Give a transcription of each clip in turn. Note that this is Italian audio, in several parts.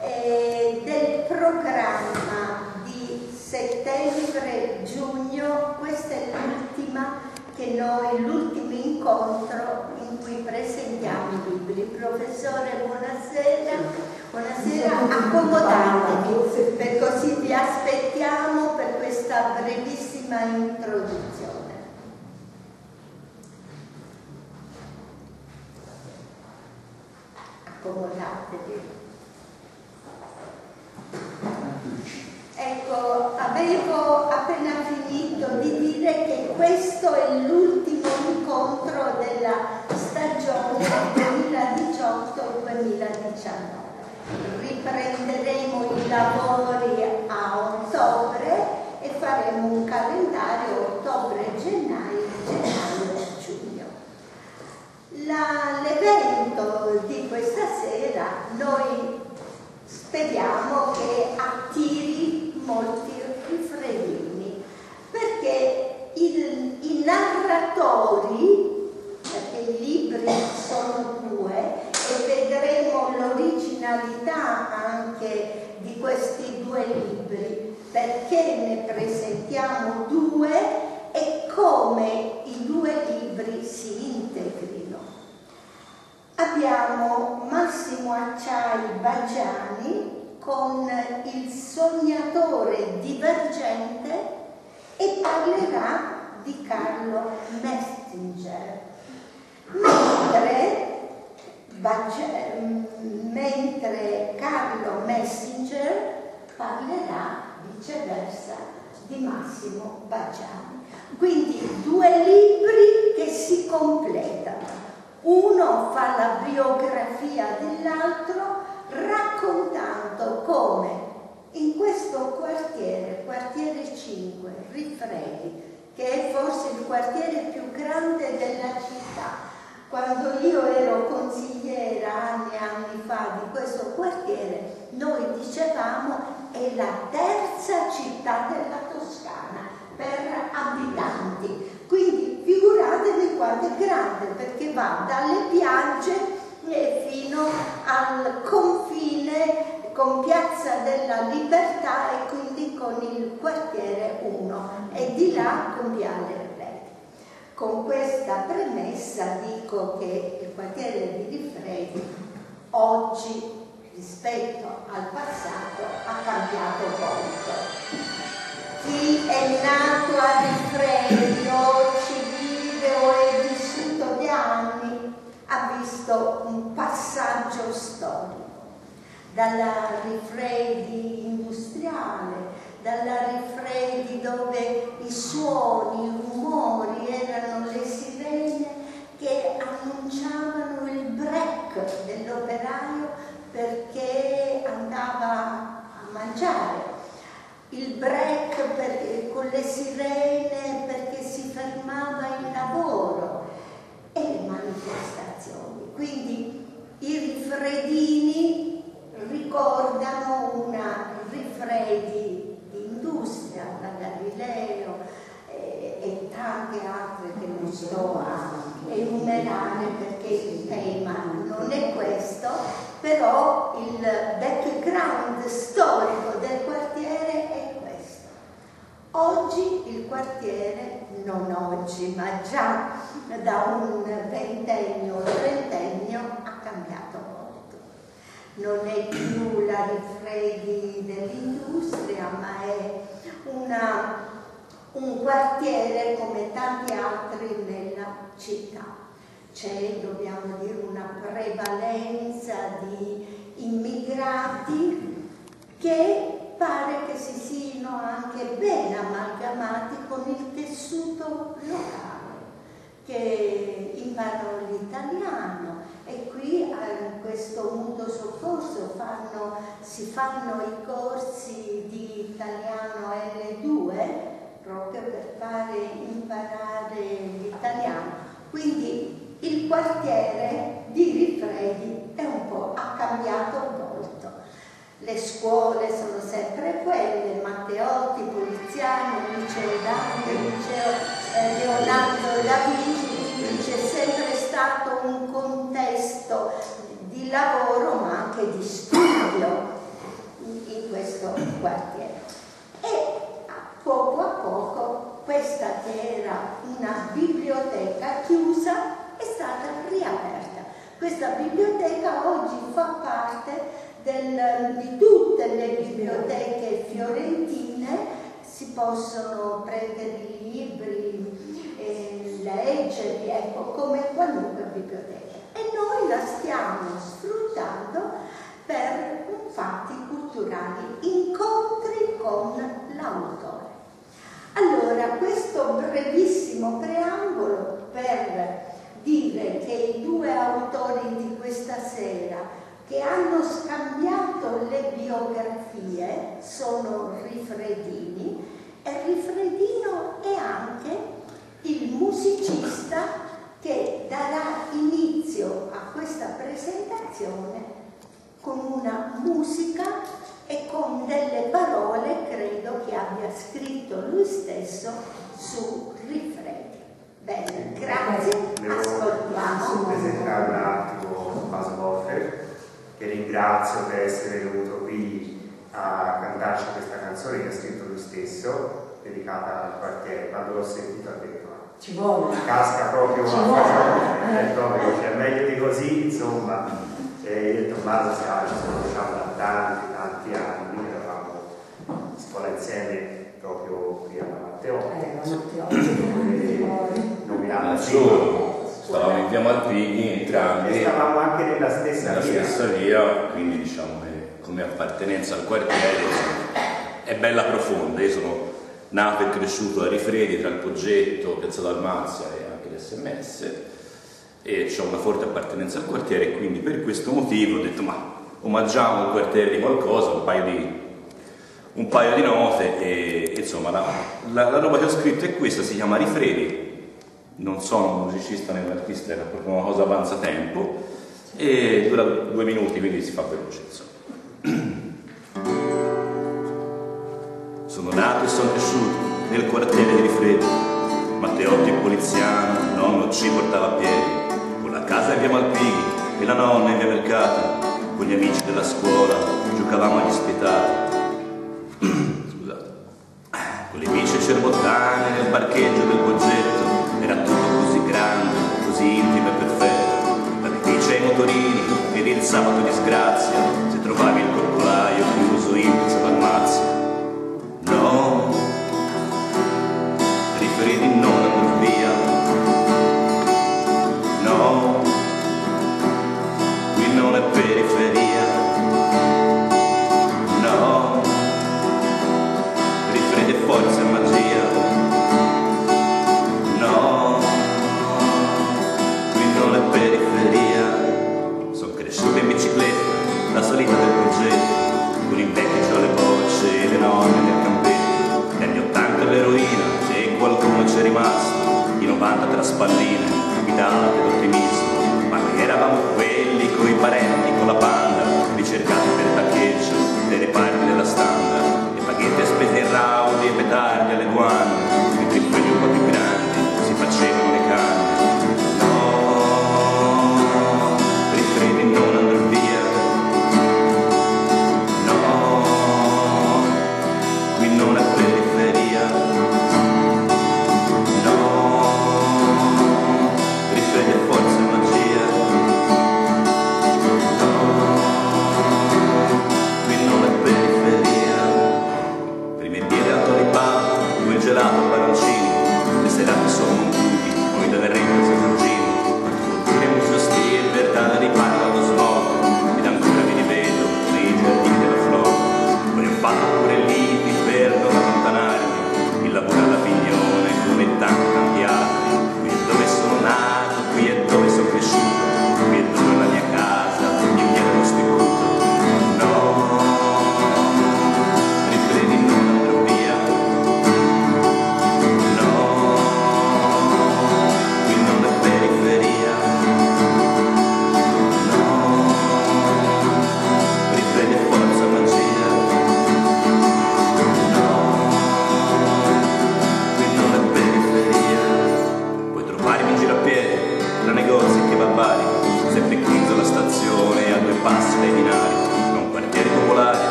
eh, del programma di settembre-giugno, questa è l'ultima che noi, l'ultimo incontro in cui presentiamo i libri. Professore, buonasera, buonasera, accomodatevi, per così vi aspettiamo per questa brevissima introduzione. Accomodatevi. Ecco, avevo appena finito di dire che questo è l'ultimo incontro della stagione 2018-2019. Riprenderemo i lavori a ottobre e faremo un calendario ottobre-gennaio, gennaio-giugno. L'evento di questa sera noi speriamo che attiri molti perché il, i narratori, perché i libri sono due e vedremo l'originalità anche di questi due libri, perché ne presentiamo due e come i due libri si integrino. Abbiamo Massimo Acciai Baggiani con il sognatore divergente e parlerà di Carlo Messinger. Mentre, mentre Carlo Messinger parlerà viceversa di Massimo Baggiani. Quindi due libri che si completano. Uno fa la biografia dell'altro raccontando come in questo quartiere, quartiere 5, Rifredi, che è forse il quartiere più grande della città, quando io ero consigliera anni e anni fa di questo quartiere, noi dicevamo è la terza città della Toscana per abitanti. Quindi figuratevi quanto è grande, perché va dalle piagge fino al confine con Piazza della Libertà e quindi con il quartiere 1 e di là con Viale Reti. Con questa premessa dico che il quartiere di Rifredi oggi rispetto al passato ha cambiato molto. Chi è nato a Rifredi o ci vive o è vissuto di anni ha visto un passaggio storico dalla Rifredi industriale, dalla Rifredi dove i suoni, i rumori erano le sirene che annunciavano il break dell'operaio perché andava a mangiare, il break per, con le sirene perché si fermava il lavoro e le manifestazioni. Quindi i rifredini ricordano una rifredi di industria, da Galileo eh, e tante altre che non sto a enumerare perché il tema non è questo, però il background storico del quartiere è questo. Oggi il quartiere, non oggi, ma già da un ventennio o trentennio. Non è più la rifredi dell'industria, ma è una, un quartiere come tanti altri nella città. C'è, dobbiamo dire, una prevalenza di immigrati che pare che si siano anche ben amalgamati con il tessuto locale che imparano l'italiano e qui in questo mutuo soccorso fanno, si fanno i corsi di italiano L2 proprio per fare imparare l'italiano. Quindi il quartiere di Rifredi è un po', ha cambiato molto. Le scuole sono sempre quelle, Matteotti, Poliziano, Liceo Dante, Liceo eh, Leonardo da Vinci, c'è sempre stato un contesto di lavoro ma anche di studio quartiere. E poco a poco questa che era una biblioteca chiusa è stata riaperta. Questa biblioteca oggi fa parte del, di tutte le biblioteche fiorentine, si possono prendere i libri, eh, leggerli, ecco, come qualunque biblioteca. E noi la stiamo sfruttando per fatti culturali, incontri con l'autore. Allora, questo brevissimo preambolo per dire che i due autori di questa sera che hanno scambiato le biografie sono Rifredini e Rifredino è anche il musicista che darà inizio a questa presentazione con una musica e con delle parole, credo che abbia scritto lui stesso su Rifredi. Bene, grazie, ascoltiamo. presentare un attimo Bas Boffer, che ringrazio per essere venuto qui a cantarci questa canzone che ha scritto lui stesso, dedicata al quartiere. Quando l'ho sentito ha detto ci vuole. Casca proprio Ci a vuole. è proprio, cioè meglio di così, insomma. E io e Tommaso siamo, ci conosciamo da tanti, tanti anni, eravamo a scuola insieme proprio qui alla Matteo. Eh, la Matteo. Nominato solo, stavamo in via Malpighi E entrambi stavamo anche nella stessa nella via. stessa via, quindi diciamo che come appartenenza al quartiere è bella profonda. Io sono nato e cresciuto a Rifredi tra il Poggetto, Piazza Dalmazia e anche l'SMS e ho una forte appartenenza al quartiere e quindi per questo motivo ho detto ma omaggiamo il quartiere di qualcosa, un paio di, un paio di note e insomma la, la- la roba che ho scritto è questa, si chiama Rifredi, non sono un musicista né un artista, era proprio una cosa avanza tempo e dura due minuti quindi si fa veloce insomma. Sono nato e sono cresciuto nel quartiere di Rifredi. Matteotti il poliziano, nonno ci portava a piedi, con la casa in via Malpighi e la nonna in via Mercata, con gli amici della scuola giocavamo agli spietati. Scusate. Con le bici cerbottane nel parcheggio del Poggetto, era tutto così grande, così intimo e perfetto. Dalle bici ai motorini ed il sabato disgrazia, se trovavi il corpolaio chiuso in pizza riferiti non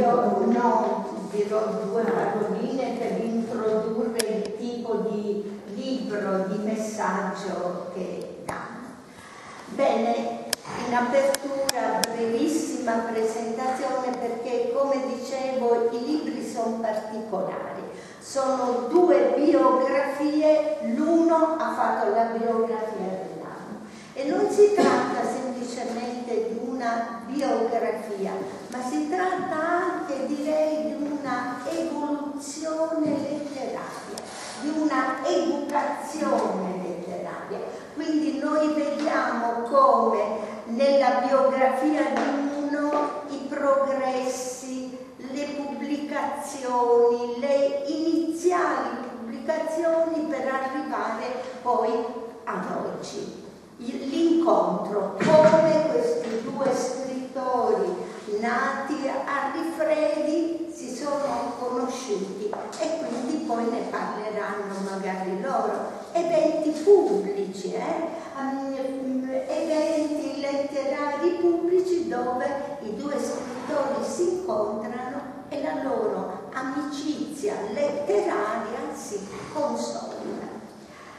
1,02 paroline per introdurre il tipo di libro, di messaggio che danno. Bene, in apertura brevissima presentazione perché come dicevo i libri sono particolari, sono due biografie, l'uno ha fatto la biografia dell'anno e non si tratta semplicemente di una biografia, ma si tratta anche direi di una evoluzione letteraria, di una educazione letteraria. Quindi noi vediamo come nella biografia di uno i progressi, le pubblicazioni, le iniziali pubblicazioni per arrivare poi ad oggi. L'incontro, come questi due scrittori nati a Rifredi si sono conosciuti e quindi poi ne parleranno magari loro. Eventi pubblici, eh? Eventi letterari pubblici dove i due scrittori si incontrano e la loro amicizia letteraria si consolida.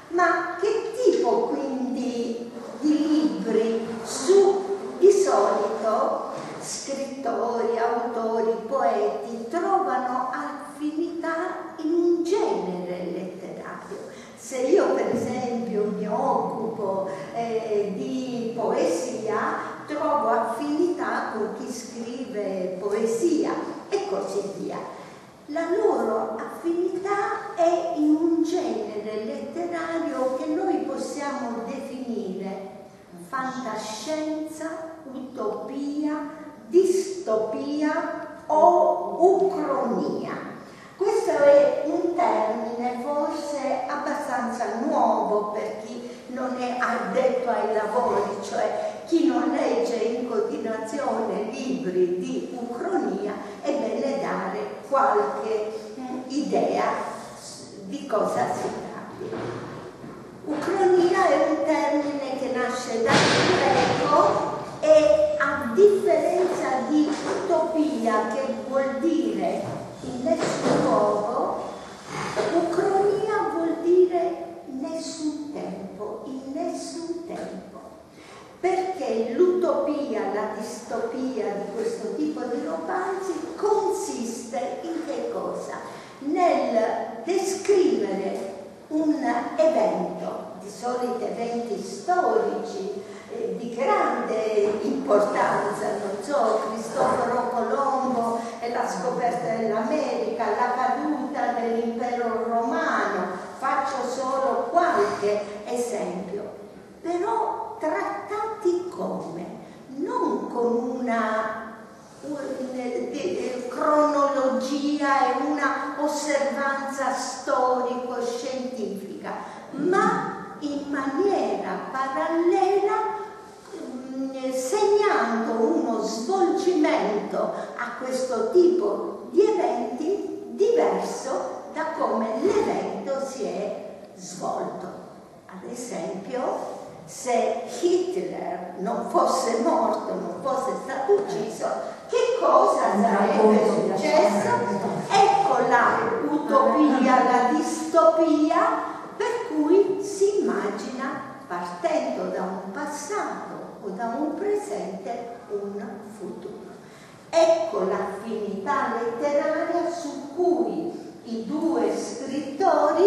Ma che tipo quindi di libri su di solito scrittori, autori, poeti trovano affinità in un genere letterario? Se io per esempio mi occupo eh, di poesia, trovo affinità con chi scrive poesia e così via. La loro affinità è in un genere letterario che noi possiamo definire fantascienza, utopia, distopia o ucronia. Questo è un termine forse abbastanza nuovo per chi non è addetto ai lavori, cioè chi non legge in continuazione libri di ucronia, è bene dare qualche idea di cosa si tratti. Ucronia è un termine che nasce dal greco e a differenza di utopia che vuol dire in nessun luogo, ucronia vuol dire nessun tempo, in nessun tempo. Perché l'utopia, la distopia di questo tipo di romanzi consiste in che cosa? Nel descrivere un evento, di solito eventi storici, eh, di grande importanza, non so, Cristoforo Colombo e la scoperta dell'America, la caduta dell'impero romano, faccio solo qualche esempio, però trattati come? Non con una un- eh, cronologia e una osservanza storico-scientifica, ma in maniera parallela mm, segnando uno svolgimento a questo tipo di eventi diverso da come l'evento si è svolto. Ad esempio, se Hitler non fosse morto, non fosse stato ucciso, che cosa sarebbe successo? Ecco la utopia, la distopia per cui si immagina partendo da un passato o da un presente un futuro. Ecco l'affinità letteraria su cui i due scrittori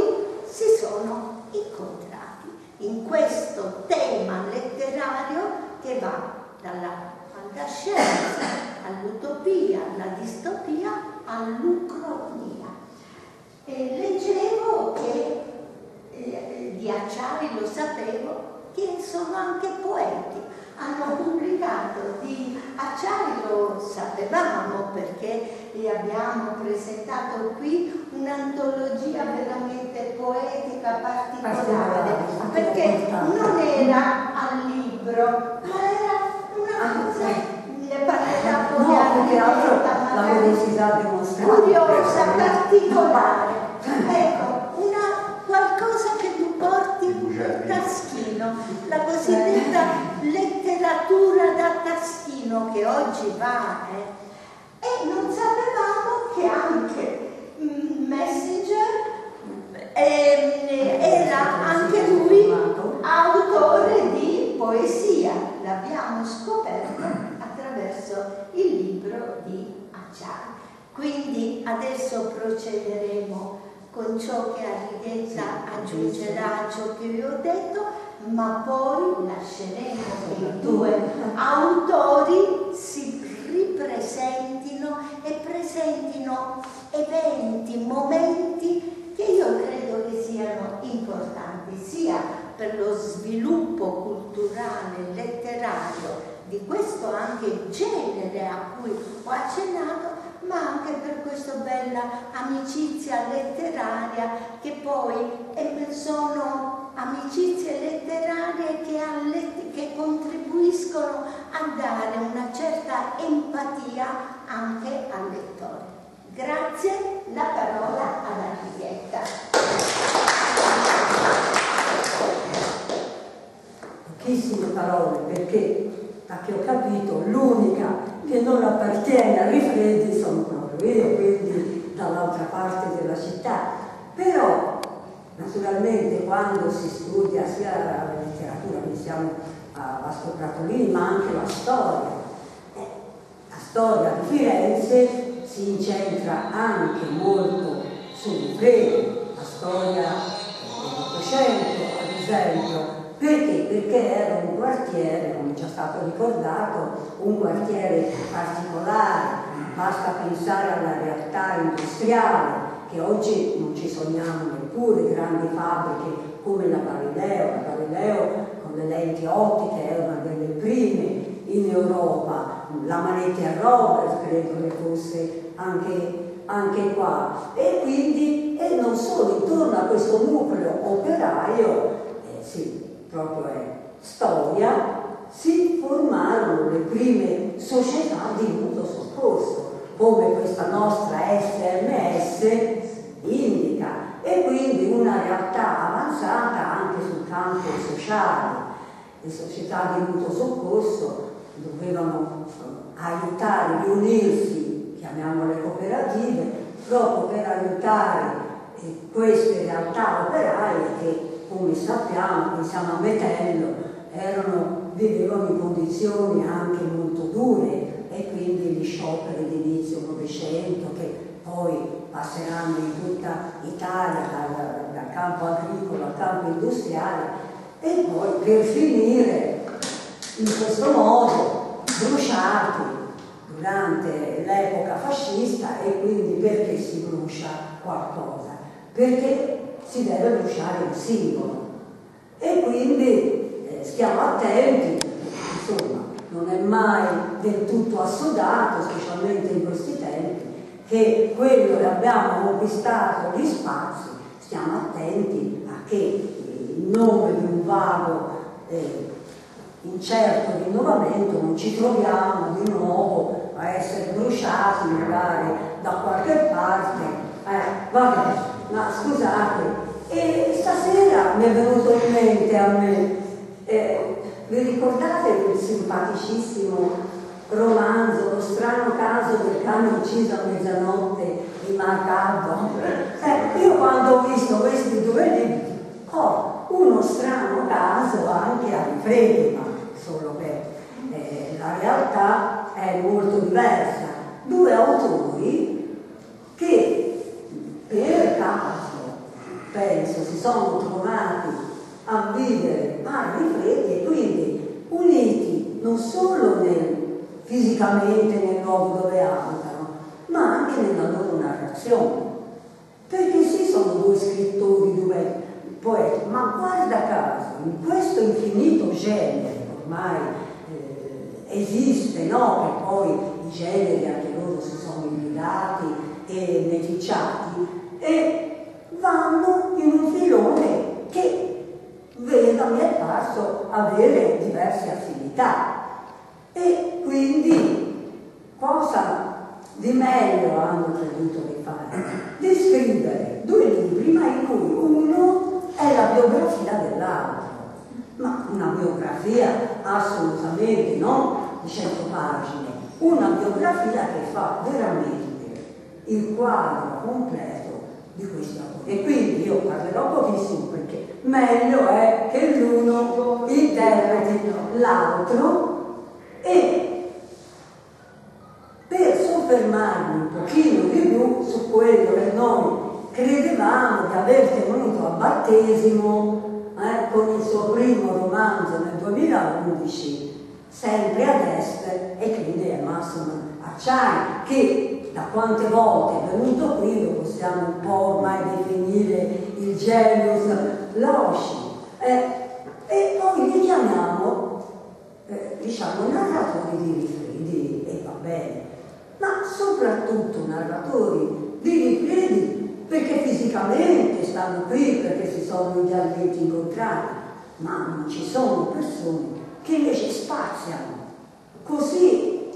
si sono incontrati in questo tema letterario che va dalla fantascienza all'utopia, la distopia, all'ucronia. Eh, leggevo che, eh, eh, di Acciari lo sapevo, che sono anche poeti. Hanno pubblicato di Acciari, lo sapevamo perché gli abbiamo presentato qui, un'antologia veramente poetica particolare, perché non era al libro, ma era una cosa parla no, più che altro la morosità di uno Curiosa, particolare. Ecco, una, qualcosa che tu porti in taschino, la cosiddetta letteratura da taschino che oggi vale. Eh. E non sapevamo che anche mm, Messenger ehm, era anche lui autore di poesia, l'abbiamo scoperto attraverso il libro di Acciari. Quindi adesso procederemo con ciò che Arrighetta aggiungerà a ciò che vi ho detto, ma poi lasceremo che i due autori si ripresentino e presentino eventi, momenti che io credo che siano importanti sia per lo sviluppo culturale, letterario di questo anche genere a cui ho accennato, ma anche per questa bella amicizia letteraria che poi sono amicizie letterarie che, che contribuiscono a dare una certa empatia anche al lettore. Grazie, la parola alla Rivietta. Pochissime parole perché, da che ho capito, l'unica che non appartiene a Rifredi sono proprio io, quindi dall'altra parte della città. Però, naturalmente, quando si studia sia la letteratura, quindi siamo a Vasco ma anche la storia, eh, la storia di Firenze si incentra anche molto su Rifredi, la storia dell'Ottocento, ad esempio, perché? Perché era un quartiere, come già stato ricordato, un quartiere particolare, basta pensare alla realtà industriale che oggi non ci sogniamo neppure, grandi fabbriche come la Galileo, la Galileo con le lenti ottiche è una delle prime in Europa, la Manetti a Robert credo che fosse anche, anche qua. E quindi e non solo intorno a questo nucleo operaio eh, sì, proprio è storia, si formarono le prime società di mutuo soccorso, come questa nostra SMS indica, e quindi una realtà avanzata anche sul campo sociale. Le società di mutuo soccorso dovevano eh, aiutare, riunirsi, chiamiamole cooperative, proprio per aiutare eh, queste realtà operaie che come sappiamo, pensiamo a Metello, erano, vivevano in condizioni anche molto dure e quindi gli scioperi di inizio Novecento che poi passeranno in tutta Italia dal, dal campo agricolo al campo industriale e poi per finire in questo modo bruciati durante l'epoca fascista e quindi perché si brucia qualcosa? Perché si deve bruciare il simbolo. E quindi eh, stiamo attenti, insomma, non è mai del tutto assodato, specialmente in questi tempi, che quello che abbiamo conquistato gli spazi, stiamo attenti a che in nome di un vago eh, incerto rinnovamento non ci troviamo di nuovo a essere bruciati magari da qualche parte. Eh, vabbè, ma scusate, e stasera mi è venuto in mente a me, eh, vi ricordate quel simpaticissimo romanzo, Lo strano caso del cane ucciso a mezzanotte di Mark Abbott? Eh, io quando ho visto questi due libri ho uno strano caso anche a Rifredi, ma solo che eh, la realtà è molto diversa. Due autori che per caso penso, si sono trovati a vivere a rifletti e quindi uniti non solo nel, fisicamente nel luogo dove abitano, ma anche nella loro narrazione. Perché sì, sono due scrittori, due poeti, ma guarda caso, in questo infinito genere ormai eh, esiste, no? Che poi i generi anche loro si sono ibridati e neticciati, e vanno in un filone che vedo, mi è parso avere diverse affinità. E quindi cosa di meglio hanno creduto di fare? di scrivere due libri, ma in cui uno è la biografia dell'altro. Ma una biografia assolutamente non di 100 pagine, una biografia che fa veramente il quadro completo di questo lavoro. E quindi io parlerò pochissimo perché meglio è che l'uno interpreti l'altro e per soffermarmi un pochino di più su quello che noi credevamo di aver tenuto a battesimo eh, con il suo primo romanzo nel 2011, sempre ad est, e quindi è Massimo Acciai, che da quante volte è venuto qui lo possiamo un po' ormai definire il genius loci. Eh, e poi li chiamiamo, eh, diciamo, narratori di rifredi, e va bene, ma soprattutto narratori di rifredi perché fisicamente stanno qui, perché si sono i dialetti incontrati, ma non ci sono persone che invece spaziano così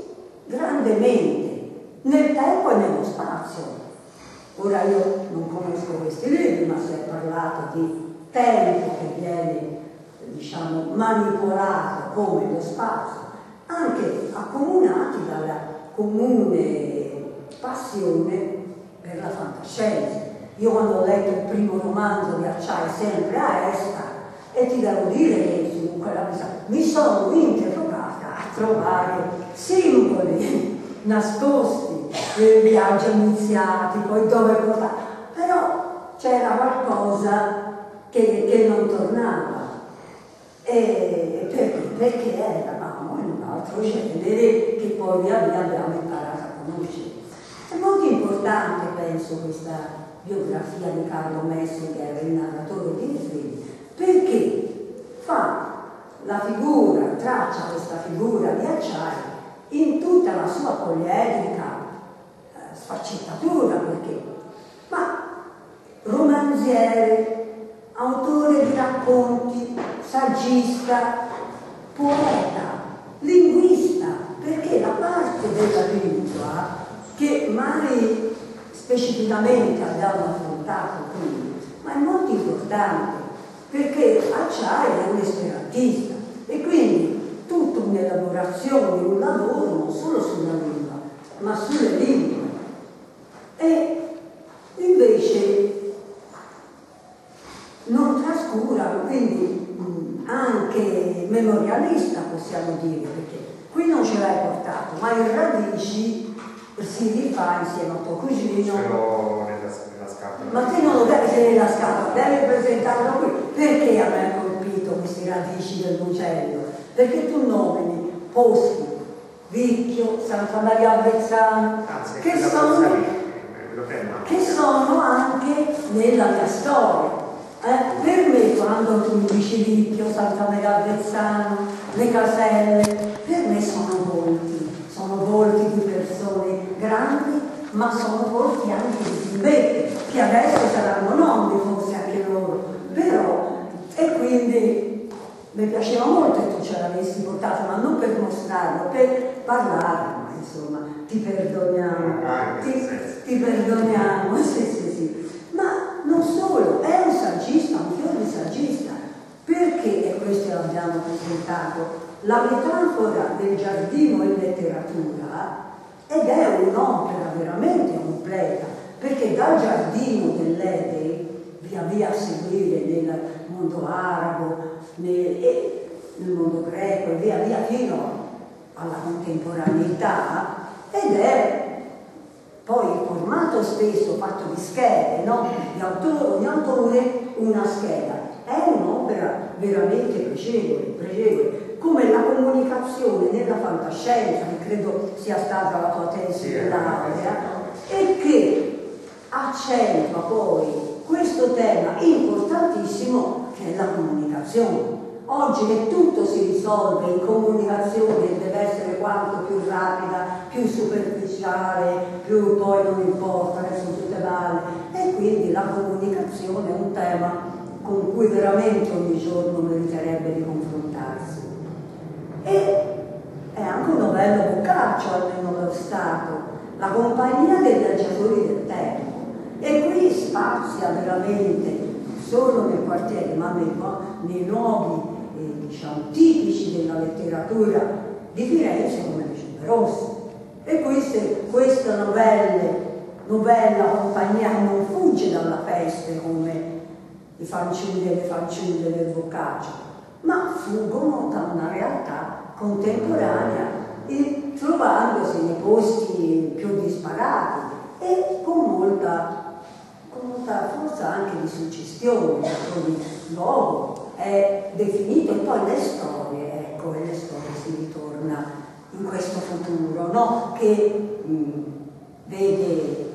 grandemente nel tempo e nello spazio. Ora io non conosco questi libri, ma si è parlato di tempo che viene diciamo, manipolato come lo spazio, anche accomunati dalla comune passione per la fantascienza. Io quando ho letto il primo romanzo di Acciai sempre a Esta, e ti devo dire che su quella messa mi sono interrogata a trovare simboli nascosti dei viaggi iniziati, poi dove portare, però c'era qualcosa che, che non tornava. E perché? Perché eravamo in un altro genere che poi via via abbiamo imparato a conoscere. È molto importante, penso, questa biografia di Carlo Messinger, il narratore di Freddi, perché fa la figura, traccia questa figura di acciaio in tutta la sua poliedrica sfaccettatura, perché, ma romanziere, autore di racconti, saggista, poeta, linguista, perché la parte della lingua che mai specificamente abbiamo affrontato qui, ma è molto importante perché Acciai è un esperantista e quindi tutta un'elaborazione, un lavoro non solo sulla lingua, ma sulle lingue. E invece non trascura, quindi anche memorialista possiamo dire, perché qui non ce l'hai portato, ma in radici si rifà insieme a tuo cugino. Però nella, scatola. Ma te non lo devi tenere nella scatola, devi presentarlo qui. Perché a me ha colpito queste radici dell'uccello? Perché tu nomini posti, Vicchio, Santa Maria Avezzano, che sono, che sono anche nella mia storia. Eh, per me quando tu mi dici Vicchio, Santa Maria Avezzano, le caselle, per me sono volti, sono volti di persone grandi, ma sono volti anche di simbette, che adesso saranno nonni forse anche loro, però, e quindi mi piaceva molto che tu ce l'avessi portato, ma non per mostrarlo, per parlare, ma insomma, ti perdoniamo, ti, ti perdoniamo, sì, sì, sì. Ma non solo, è un saggista, un fiore saggista, perché, e questo l'abbiamo presentato, la metafora del giardino in letteratura ed è un'opera veramente completa, perché dal giardino dell'Ede, via via a seguire nel mondo arabo, nel, nel mondo greco e via via fino alla contemporaneità ed è poi il formato stesso fatto di schede, no? di autore, ogni autore una scheda, è un'opera veramente pregevole, pregevole, come la comunicazione nella fantascienza, che credo sia stata la tua tesi di laurea, e che accentua poi questo tema importantissimo che è la comunicazione. Oggi che tutto si risolve in comunicazione deve essere quanto più rapida, più superficiale, più poi non importa, che sono tutte valle. E quindi la comunicazione è un tema con cui veramente ogni giorno meriterebbe di confrontarsi. E è anche un bello boccaccio, almeno lo Stato, la compagnia dei viaggiatori del tempo E qui spazia veramente solo nel quartiere, ma nei, nei luoghi diciamo, tipici della letteratura di Firenze come le Ciberossi. E queste, questa novelle, novella compagnia non fugge dalla peste come i fanciulli e le fanciulle del Boccaccio, ma fuggono da una realtà contemporanea e trovandosi nei posti più disparati e con molta, con molta forza anche di suggestione, il luogo è definito e poi le storie, ecco, e le storie si ritorna in questo futuro, no? che mh, vede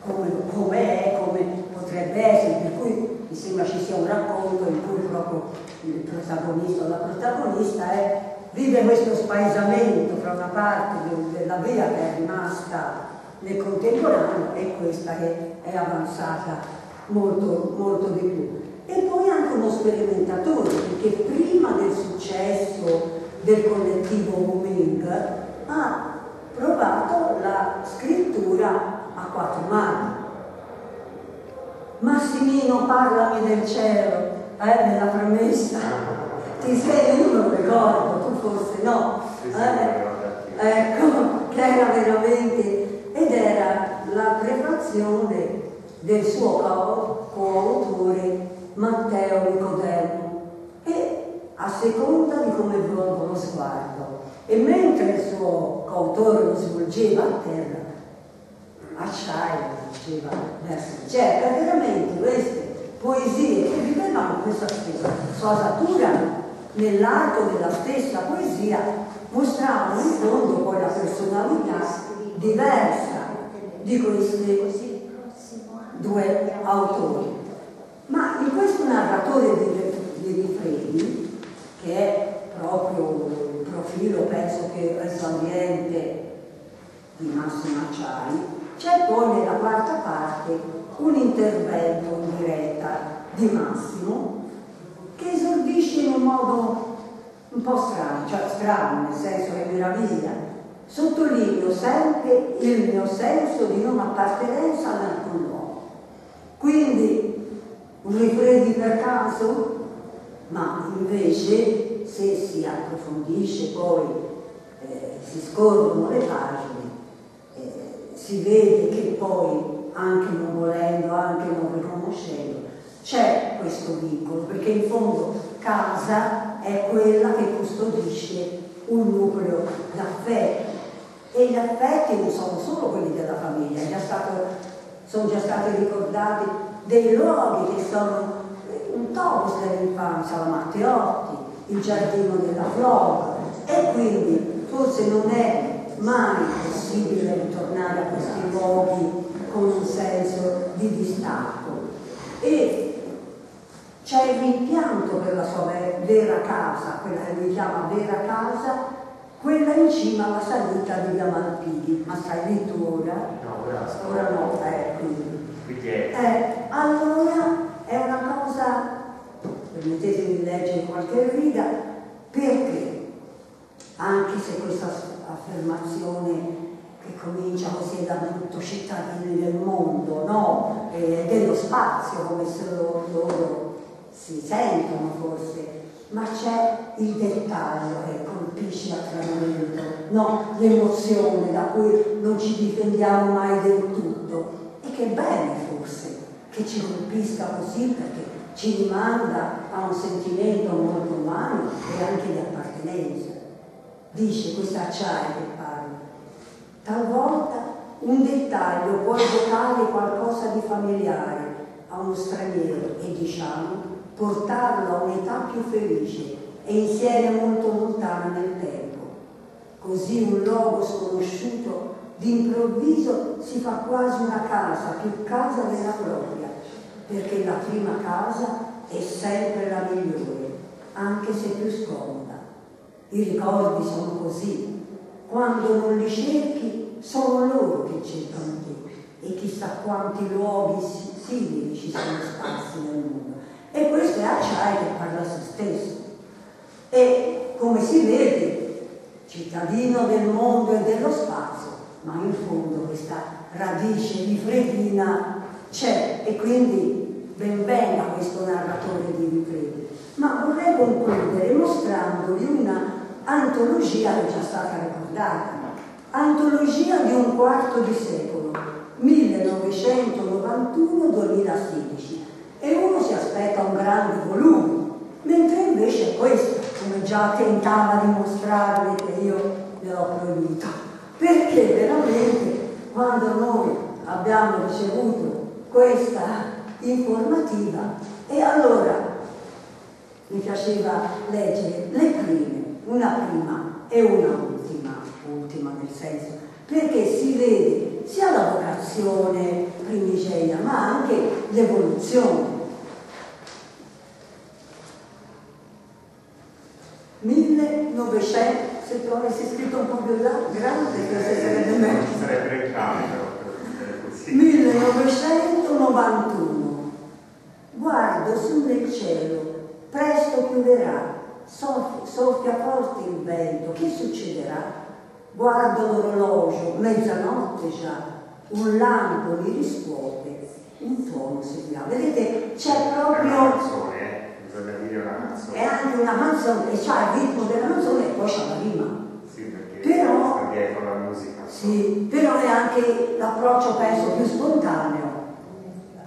come, come è, come potrebbe essere, per cui mi sembra ci sia un racconto in cui proprio il protagonista o la protagonista è, vive questo spaesamento fra una parte de, della via che è rimasta nel contemporaneo e questa che è avanzata molto, molto di più. E poi anche uno sperimentatore, perché prima del successo del collettivo Woming ha provato la scrittura a quattro mani Massimino parlami del cielo, eh, nella promessa. Ti sei, io lo ricordo, tu forse no. Eh, ecco, che era veramente, ed era la prefazione del suo coautore Matteo Nicodemo. E a seconda di come volgo lo sguardo. E mentre il suo coautore lo svolgeva a terra, acciaio, diceva Verso. Cioè, veramente queste poesie che vivevano questa stessa sfasatura nell'arco della stessa poesia mostravano in fondo poi la personalità diversa di questi due autori. Ma in questo narratore di, di Rifredi, che è proprio il profilo, penso che risalente di Massimo Acciai, c'è poi nella quarta parte un intervento in diretta di Massimo che esordisce in un modo un po' strano, cioè strano nel senso che meraviglia. Sottolineo sempre il mio senso di non appartenenza ad alcun luogo. Quindi un rifredi per caso? Ma invece se si approfondisce poi, eh, si scorrono le pagine, si vede che poi, anche non volendo, anche non riconoscendo, c'è questo vincolo, perché in fondo casa è quella che custodisce un nucleo d'affetti e gli affetti non sono solo quelli della famiglia, già stato, sono già stati ricordati dei luoghi che sono un topos dell'infanzia, la Matteotti, il giardino della Flora e quindi forse non è mai possibile ritornare a questi luoghi con un senso di distacco. E c'è il rimpianto per la sua vera casa, quella che lui chiama vera casa, quella in cima alla salita di Via Malpighi. Ma stai lì tu ora? No, ora, ora no, eh, quindi. è... Eh, allora è una cosa, permettetemi di leggere qualche riga, perché anche se questa affermazione che comincia così da tutto cittadini del mondo, no? E dello spazio, come se loro, loro si sentono forse, ma c'è il dettaglio che colpisce attraverso no? l'emozione da cui non ci difendiamo mai del tutto e che bene che ci colpisca così perché ci rimanda a un sentimento molto umano e anche di appartenenza dice questa acciaia che parla. Talvolta un dettaglio può evocare qualcosa di familiare a uno straniero e diciamo portarlo a un'età più felice e insieme molto lontana nel tempo. Così un luogo sconosciuto d'improvviso si fa quasi una casa, più casa della propria, perché la prima casa è sempre la migliore, anche se più scomoda. I ricordi sono così. Quando non li cerchi, sono loro che cercano te. E chissà quanti luoghi simili ci sono sparsi nel mondo. E questo è Acciai che parla a se stesso. E come si vede, cittadino del mondo e dello spazio, ma in fondo questa radice di fredina c'è e quindi ben venga questo narratore di Rifredi. Ma vorrei concludere mostrandogli una antologia che è già stata ricordata, antologia di un quarto di secolo, 1991-2016 e uno si aspetta un grande volume, mentre invece questo, come già tentava di mostrarvi che io gliel'ho proibito, perché veramente quando noi abbiamo ricevuto questa informativa e allora mi piaceva leggere le prime, una prima e una ultima, ultima nel senso, perché si vede sia la vocazione primigenia ma anche l'evoluzione. 1900, se tu avessi scritto un po' più là, grande, forse sarebbe meglio. Sarebbe in camera. 1991. Guardo su nel cielo, presto chiuderà, soffia, forte il vento, che succederà? Guardo l'orologio, mezzanotte già, un lampo mi riscuote, un tuono seguirà. Vedete, c'è proprio... Una canzone, eh? bisogna dire una canzone. È anche una canzone, e c'ha il ritmo della canzone e poi c'ha la rima. Sì, perché Però- dietro la musica. Sì, però è anche l'approccio penso più spontaneo,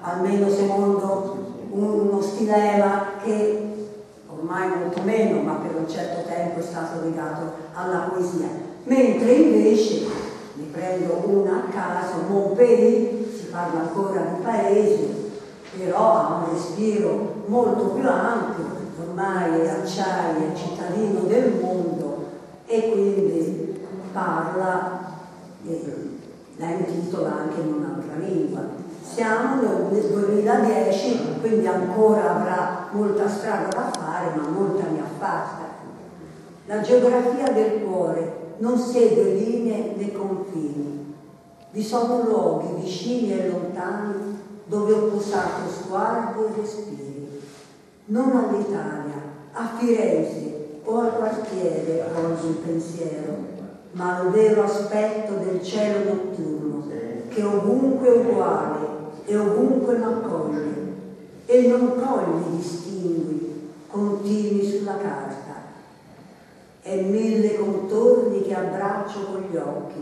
almeno secondo uno stilema che ormai molto meno, ma per un certo tempo è stato legato alla poesia. Mentre invece, ne prendo una a caso, Montpellier, si parla ancora di paese, però ha un respiro molto più ampio, ormai è acciaia, cittadino del mondo e quindi parla, la intitola anche in un'altra lingua. Siamo nel 2010, quindi ancora avrà molta strada da fare, ma molta ne ha fatta. La geografia del cuore non segue linee né confini. Vi sono luoghi vicini e lontani dove ho posato sguardo e respiri. Non all'Italia, a Firenze o al quartiere volgo il pensiero, ma al vero aspetto del cielo notturno, che ovunque è uguale e ovunque m'accoglie, e non cogli distingui continui sulla carta. E mille contorni che abbraccio con gli occhi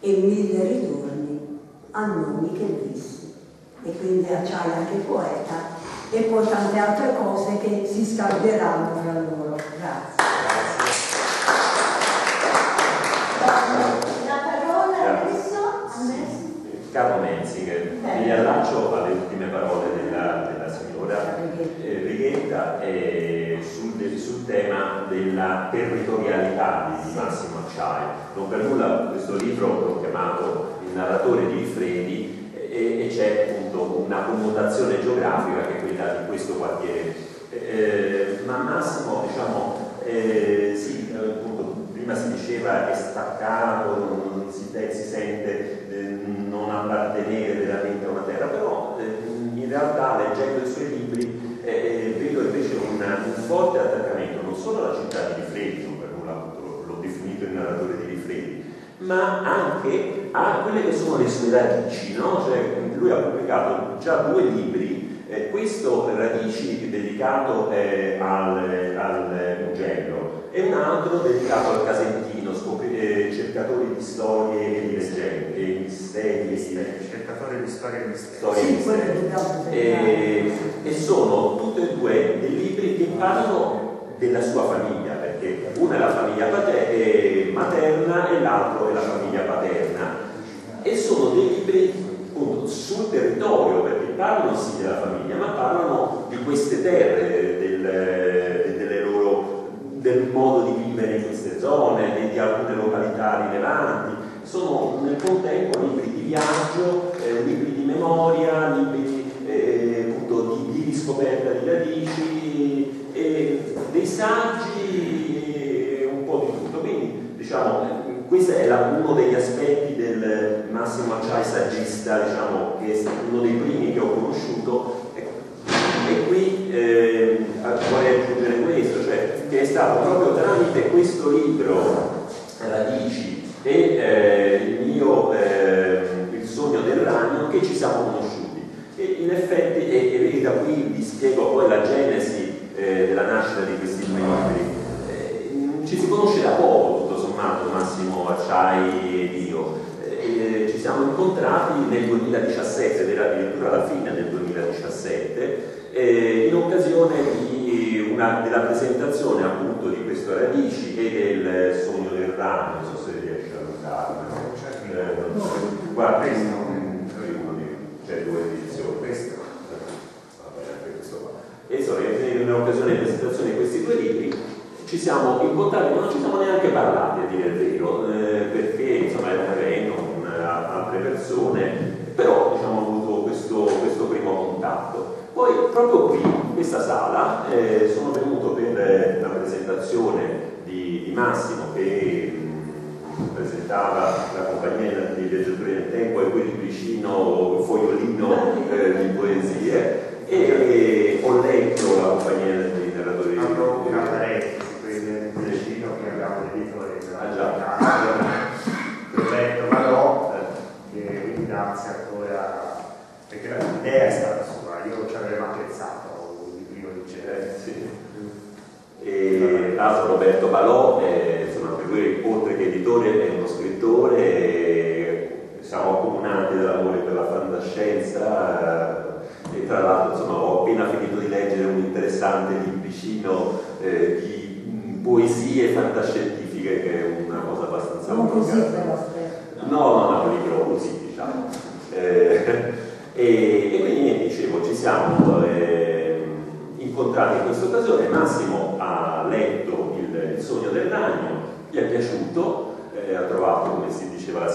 e mille ritorni a nomi che dissi. E quindi c'hai anche poeta e poi tante altre cose che si scambieranno tra loro. Grazie. La parola adesso a me. Carlo Menzinger, mi riallaccio alle ultime parole della, della signora eh, Righetta eh, sul, sul tema della territorialità di, Massimo Acciai. Non per nulla questo libro l'ho chiamato Il narratore di Rifredi e, e c'è appunto una connotazione geografica che è quella di questo quartiere. Eh, ma Massimo, diciamo, eh, sì, appunto, prima si diceva è staccato, non si, si sente eh, non appartenere veramente a una terra, però eh, in realtà leggendo i suoi libri eh, vedo invece un, un forte attaccamento non solo alla città di Rifledi, non per nulla appunto, l'ho definito il narratore di Rifledi, ma anche a quelle che sono le sue radici, no? cioè, lui ha pubblicato già due libri, eh, questo Radici dedicato eh, al, al Mugello e un altro dedicato al Casentino, scopri- eh, cercatori di storie e di leggende, e misteri, Misteri, cercatore di storie e misteri. storie e Sì, quello misteri. dobbiamo E, e sono tutti e due dei libri che parlano della sua famiglia, perché una è la famiglia eh, materna e l'altro è la famiglia paterna. E sono dei libri appunto, sul territorio, perché parlano sì della famiglia, ma parlano di queste terre, del, delle loro, del modo di vivere in zone, di, di alcune località rilevanti. Sono nel contempo libri di viaggio, eh, libri di memoria, libri eh, appunto di, di riscoperta di radici, e dei saggi, e un po' di tutto. Quindi diciamo, questo è la- uno degli aspetti del Massimo Acciai saggista, diciamo, che è uno dei primi che ho conosciuto.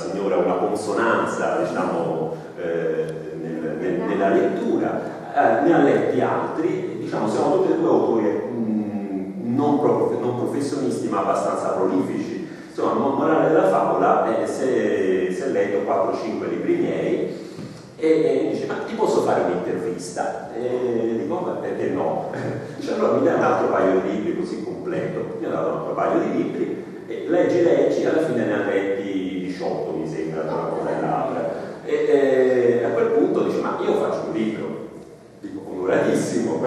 Signora, una consonanza diciamo, eh, nel, nel, nella lettura, eh, ne ha letti altri, diciamo, siamo tutti e due autori mh, non, prof, non, professionisti ma abbastanza prolifici. Insomma, morale della favola, eh, se, se letto 4-5 libri miei, e, e, dice ma ti posso fare un'intervista? E dico ma perché no? Cioè, allora mi dai un altro paio di libri così completo, mi ha dato un altro paio di libri e leggi, leggi, alla fine ne ha letti 18 mi sembra tra una cosa e l'altra. E, e, a quel punto dice, ma io faccio un libro, dico onoratissimo,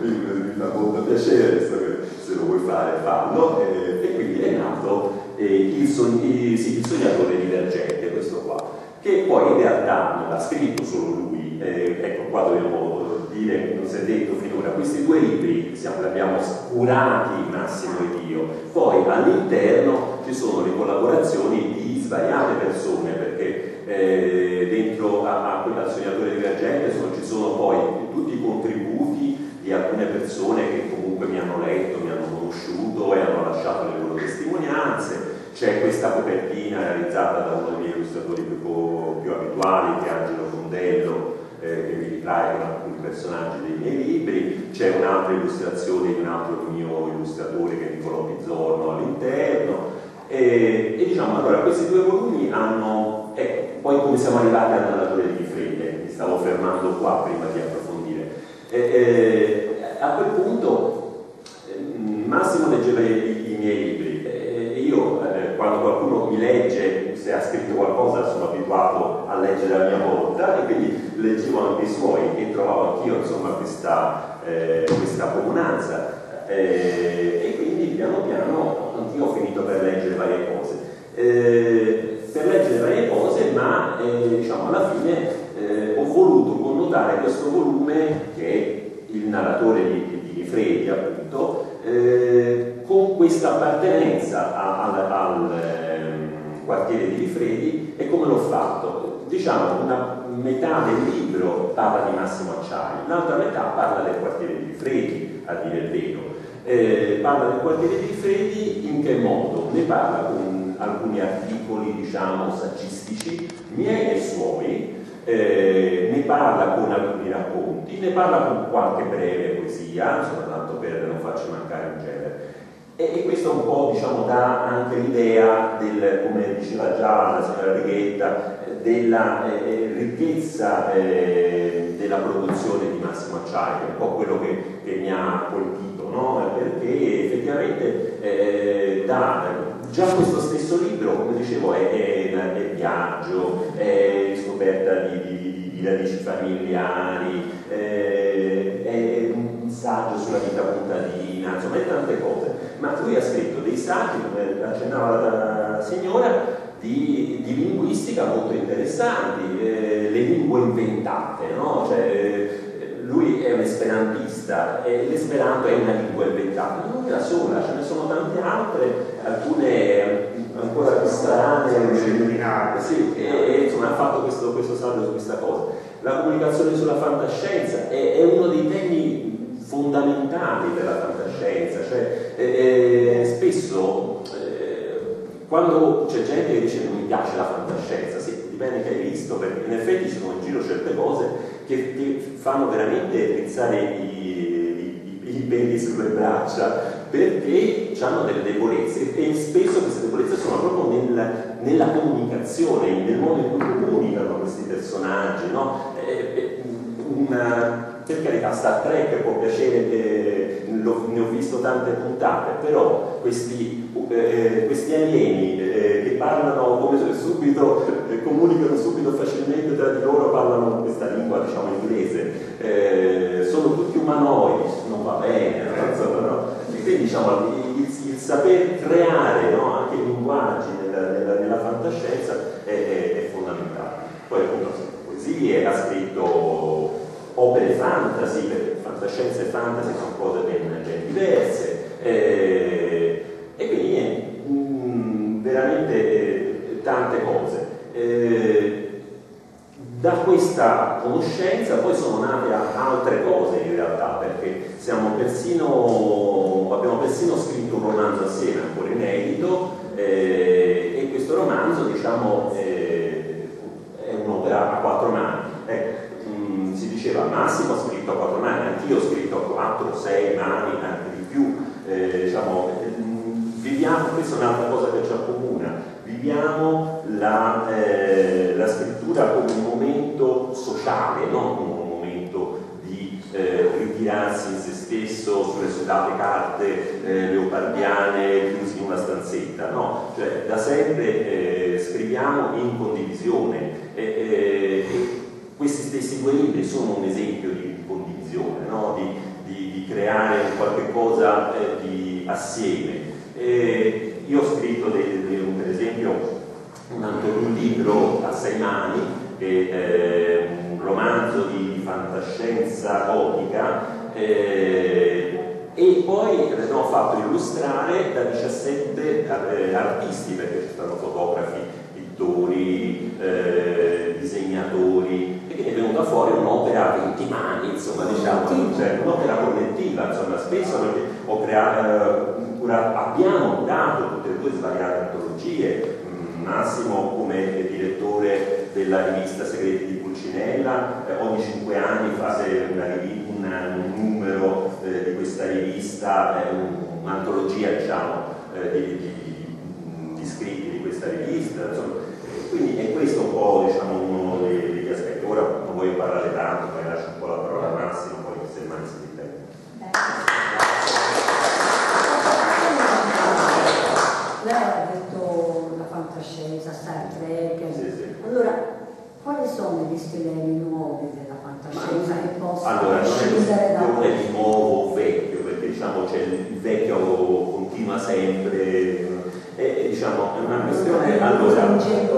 mi fa molto piacere se lo vuoi fare fallo, e, e quindi è nato il, il, sì, il, sognatore divergente, questo qua, che poi in realtà non l'ha scritto solo lui, eh, ecco qua dobbiamo dire, non si è detto finora, questi due libri siamo, li abbiamo curati Massimo ed io, poi all'interno ci sono le collaborazioni di svariate persone perché eh, dentro a, a quella sognatore divergente sono, ci sono poi tutti i contributi di alcune persone che comunque mi hanno letto, mi hanno conosciuto e hanno lasciato le loro testimonianze, c'è questa copertina realizzata da uno dei miei illustratori più, più abituali che è Angelo Fondello eh, che mi ritrae con alcuni personaggi dei miei libri, c'è un'altra illustrazione di un altro mio illustratore che è Niccolò Pizzorno all'interno e, e, diciamo allora questi due volumi hanno, ecco, poi come siamo arrivati al narratore di Frede, mi stavo fermando qua prima di approfondire, e, e, a quel punto eh, Massimo leggeva i, i miei libri. E io eh, quando qualcuno mi legge se ha scritto qualcosa sono abituato a leggere a mia volta e quindi leggevo anche i suoi e trovavo anch'io insomma questa, eh, questa comunanza. Eh, e quindi piano piano anch'io ho finito per leggere varie cose eh, per leggere varie cose ma eh, diciamo alla fine eh, ho voluto connotare questo volume che è il narratore di, di, di Freddi appunto eh, con questa appartenenza al, al quartiere di Rifredi e come l'ho fatto? Diciamo una metà del libro parla di Massimo Acciai, l'altra metà parla del quartiere di Rifredi, a dire il vero. Eh, parla del quartiere di Rifredi in che modo? Ne parla con alcuni articoli, diciamo, saggistici, miei e suoi, eh, ne parla con alcuni racconti, ne parla con qualche breve poesia, insomma, tanto per non farci mancare un genere. E, e, questo un po' diciamo, dà anche l'idea del, come diceva già la signora Righetta, della eh, eh, ricchezza eh, della produzione di Massimo Acciaio, un po' quello che, che mi ha colpito, no? perché effettivamente eh, da, già questo stesso libro, come dicevo, è, è, è viaggio, è scoperta di, di, di, di radici familiari, eh, è, è un saggio sulla vita contadina, insomma, è tante cose ma lui ha scritto dei saggi, come accennava la, signora, di, di linguistica molto interessanti, eh, le lingue inventate, no? cioè, lui è un esperantista e l'esperanto è una lingua inventata, non è la sola, ce ne sono tante altre, alcune ancora più strane, sì, e, insomma ha fatto questo, questo salto su questa cosa. La comunicazione sulla fantascienza è, è uno dei temi fondamentali della fantascienza, cioè eh, eh spesso eh, quando c'è gente che dice non mi piace la fantascienza, sì, dipende che hai visto, perché in effetti ci sono in giro certe cose che ti fanno veramente rizzare i, i, i peli sulle braccia perché hanno delle debolezze e spesso queste debolezze sono proprio nel, nella comunicazione, nel modo in cui comunicano questi personaggi. No? Eh, una, per carità Star Trek può piacere, eh, lo, ne ho visto tante puntate, però questi, eh, questi alieni eh, che parlano come subito, eh, comunicano subito facilmente tra di loro, parlano questa lingua diciamo inglese, eh, sono tutti umanoidi, non va bene, no? no? E quindi diciamo il, il saper creare no? anche linguaggi nella, nella, nella fantascienza è, è, è fondamentale. Poi appunto poesie, ha scritto opere fantasy, fantascienza e fantasy sono cose ben, ben diverse, eh, e quindi mh, mm, veramente eh, tante cose. Eh, da questa conoscenza poi sono nate altre cose in realtà, perché persino, abbiamo persino scritto un romanzo assieme, ancora inedito, eh, e questo romanzo diciamo, eh, è un'opera a quattro mani. Si diceva Massimo ha scritto a quattro mani, anch'io ho scritto a quattro, sei mani, anche di più, eh, diciamo, viviamo, questa è un'altra cosa che ci accomuna, viviamo la, eh, la, scrittura come un momento sociale, non come un momento di eh, ritirarsi in se stesso sulle sudate carte eh, leopardiane chiusi in una stanzetta, no, cioè da sempre eh, scriviamo in condivisione. E questi stessi due libri sono un esempio di condivisione, no? di, di, di, creare qualche cosa eh, di assieme. E io ho scritto dei, dei, per esempio un, un, libro a sei mani, che è un romanzo di fantascienza gotica, eh, e poi l'ho fatto illustrare da 17 eh, artisti, perché ci sono fotografi, pittori, eh, disegnatori, e quindi è venuta fuori un'opera a 20 mani, insomma, diciamo, cioè, un'opera collettiva, insomma, spesso perché ho creato, eh, abbiamo curato tutte e due svariate antologie, mm, Massimo come direttore della rivista Segreti di Pulcinella, eh, ogni cinque anni fa un numero eh, di questa rivista, eh, un'antologia diciamo, eh, di, di, di, scritti di questa rivista, insomma, quindi è questo un po' diciamo, uno. Voglio parlare tanto, poi lascio un po' la parola a Massimo, poi se mai si dipende. Lei ha detto la fantascienza, Star Trek. Sì, sì. Allora, quali sono gli stilemi nuovi della fantascienza che possono allora, scendere da... Non è di nuovo o vecchio, perché diciamo c'è il vecchio continua sempre e, diciamo, è una questione allora,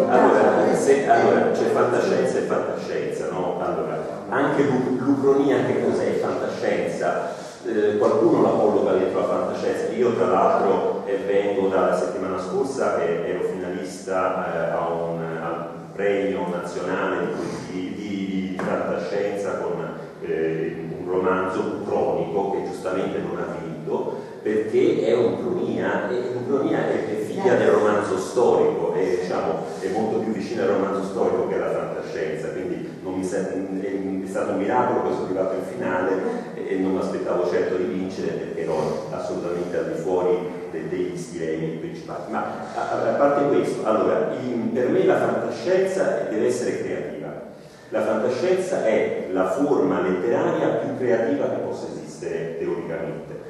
allora, se, allora c'è fantascienza e fantascienza? Allora, anche l'ucronia che cos'è? Fantascienza. Eh, qualcuno la colloca dentro la fantascienza. Io tra l'altro eh, vengo dalla settimana scorsa e ero finalista eh, a un, al premio nazionale di, di, di fantascienza con eh, un romanzo cronico che giustamente non ha vinto perché è un'ucronia e l'ucronia è figlia del romanzo storico e diciamo, è molto più vicina al romanzo storico che alla fantascienza, quindi è, è, stato un miracolo sono arrivato in finale e non mi aspettavo certo di vincere perché ero assolutamente al di fuori de, degli stilemi principali. Ma a, a parte questo, allora, in, per me la fantascienza deve essere creativa. La fantascienza è la forma letteraria più creativa che possa esistere teoricamente.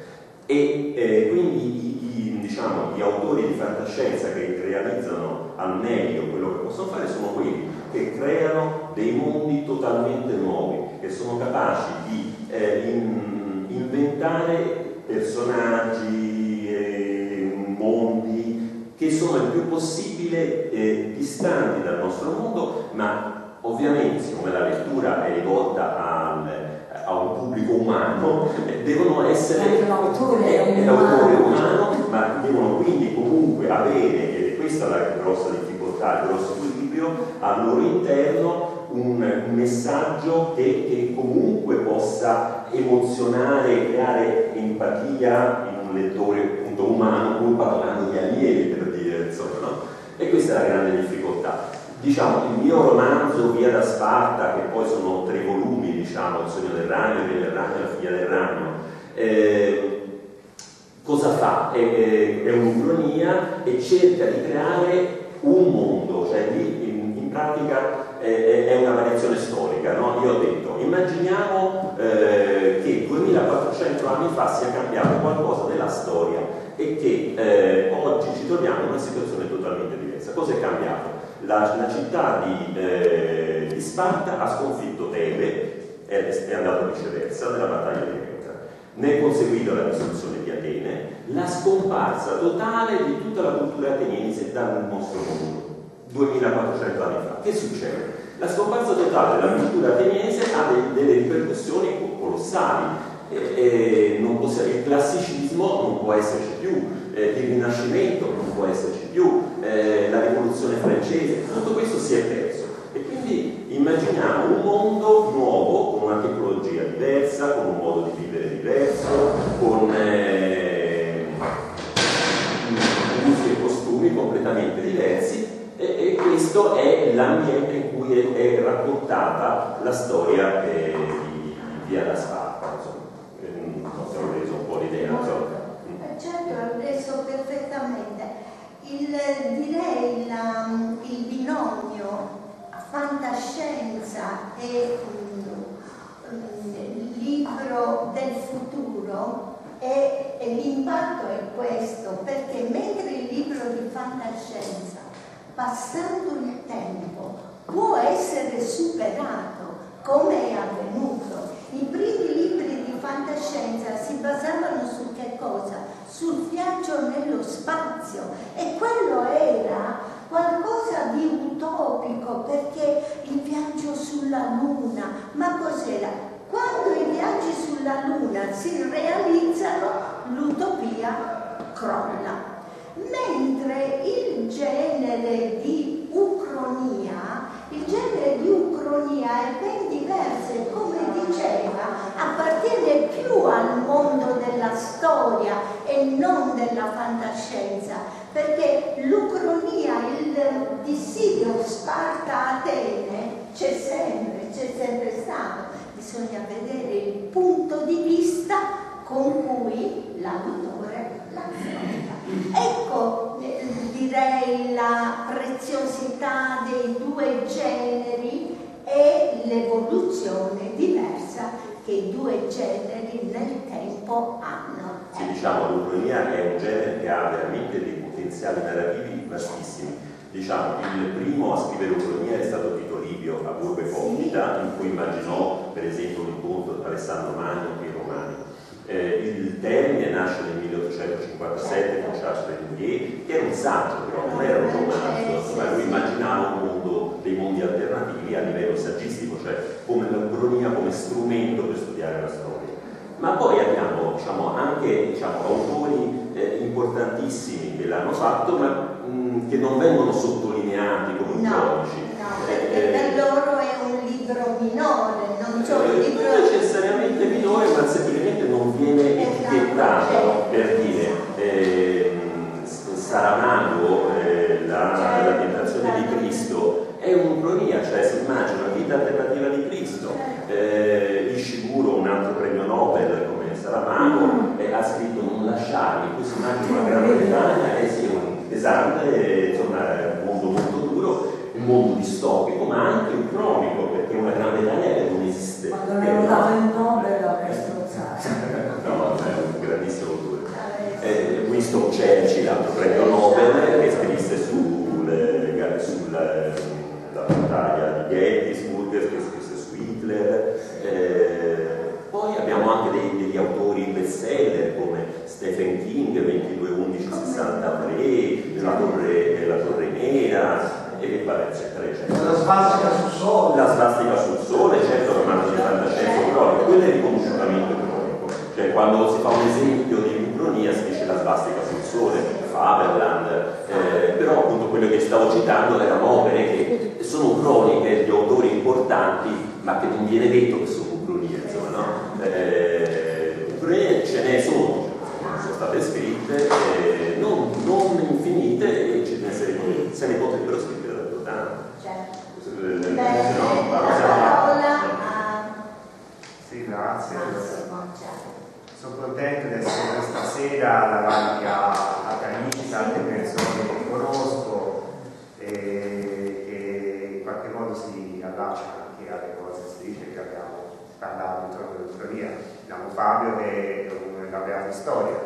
E eh, quindi diciamo, gli autori di fantascienza che realizzano al meglio quello che possono fare sono quelli che creano dei mondi totalmente nuovi, che sono capaci di eh, in, inventare personaggi, eh, mondi che sono il più possibile eh, distanti dal nostro mondo, ma ovviamente siccome la lettura è rivolta al, a un pubblico umano, eh, devono essere... L'autore è, l'autore umano, ma devono quindi comunque avere, ed è questa la grossa difficoltà, il grosso equilibrio, al loro interno un, messaggio che, che, comunque possa emozionare, creare empatia in un lettore appunto umano, pur parlando di allievi per dire, insomma, no? E questa è la grande difficoltà. Diciamo, il mio romanzo Via da Sparta, che poi sono tre volumi, diciamo, Il sogno del ragno, Il del ragno La figlia del ragno, eh, cosa fa? È, è, è un'ucronia e cerca di creare un mondo, cioè di, in, in pratica è una variazione storica. No? Io ho detto, immaginiamo eh, che 2400 anni fa sia cambiato qualcosa nella storia e che eh, oggi ci troviamo in una situazione totalmente diversa. Cosa è cambiato? La, la città di, eh, di, Sparta ha sconfitto Tebe, è, andato viceversa nella battaglia di Eucra. Ne è conseguita la distruzione di Atene, la scomparsa totale di tutta la cultura ateniese dal nostro mondo 2400 anni fa. Che succede? La scomparsa totale della cultura ateniese ha delle ripercussioni colossali. E, e possiamo, il classicismo non può esserci più, eh, il Rinascimento non può esserci più, eh, la rivoluzione francese, tutto questo si è perso. E quindi immaginiamo un mondo nuovo, diversa, con un modo di vivere diverso, con eh, usi e costumi completamente diversi e, e questo è l'ambiente in cui è, è, raccontata la storia eh, di Via da Sparta. Insomma. Non si è reso un po' l'idea. Eh, certo, l'ho reso perfettamente. Il, direi la, il binomio fantascienza e um, libro del futuro e, e l'impatto è questo, perché mentre il libro di fantascienza passando il tempo, può essere superato come è avvenuto. I primi libri di fantascienza si basavano su che cosa? Sul viaggio nello spazio e quello era qualcosa di utopico perché il viaggio sulla luna, ma cos'era? Quando i viaggi sulla luna si realizzano, l'utopia crolla mentre il genere di ucronia, il genere di ucronia è ben diverso come diceva appartiene più al mondo della storia e non della fantascienza, perché l'ucronia, il dissidio Sparta-Atene c'è sempre, c'è sempre stato, bisogna vedere il punto di vista con cui l'autore l'affronta. Ecco, eh, direi, la preziosità dei due generi e l'evoluzione diversa che i due generi nel tempo hanno. Sì, diciamo, l'ucronia è un genere che ha veramente dei potenziali narrativi vastissimi. Diciamo, il primo a scrivere ucronia è stato Tito Livio a Burbe Pompita, in cui immaginò per esempio un incontro tra Alessandro Magno e i Romani. Eh, il termine nasce nel 1857 con Charles Rendier, che era un saggio però, non era un romanzo, ma lui immaginava un mondo, dei mondi alternativi a livello saggistico, cioè come l'ucronia come strumento per studiare la storia. Ma poi abbiamo diciamo, anche diciamo, autori eh, importantissimi che l'hanno fatto, ma mh, che non vengono sottolineati come no, codici. No, perché eh, per loro è un libro minore, non c'è un libro... Non necessariamente minore, ma semplicemente non viene etichettato per dire eh, Saramago, eh, la, la, tentazione di Cristo, è un'ucronia, cioè si immagina una vita alternativa di Cristo. Eh, Ishiguro, un altro premio Nobel come Saramago, eh, ha scritto Non lasciarmi, qui si immagina una Gran Bretagna, eh sì, un pesante, insomma, un mondo molto duro, un mondo distopico, ma anche un cronico, perché una Gran Bretagna non esiste. Quando hanno dato il Nobel l'ha strozzato no, è un grandissimo autore. Eh, Winston Churchill, l'altro premio Nobel, che scrisse sulla sul, battaglia di Gettysburg, che scrisse su Hitler. Eh, poi abbiamo anche dei, degli autori bestseller come Stephen King 221163, nella torre, nella torre nera, e vabbè, eccetera, eccetera. La svastica sul sole. La svastica sul sole, certo, è un romanzo di fantascienza cronico, quello è riconosciutamente cronico. Cioè quando si fa un esempio di ucronia si dice la svastica sul sole, Faberland, eh, però appunto quello che stavo citando erano opere che sono croniche di autori importanti, ma che non viene detto che sono ucronie, insomma, no? Eh, ucronie ce ne sono, sono state scritte, eh, non, non, infinite, e ce ne se, se ne potrebbero scrivere da lontano. Certo. Eh, Bene, no, la ma- parola a Sì, grazie. Massimo. Ciao. Sono contento di essere questa sera davanti a, ad amici, tante persone che conosco e che in qualche modo si allacciano anche alle cose che si dice che abbiamo all'editoria. Abbiamo Fabio che è un laureato in storia,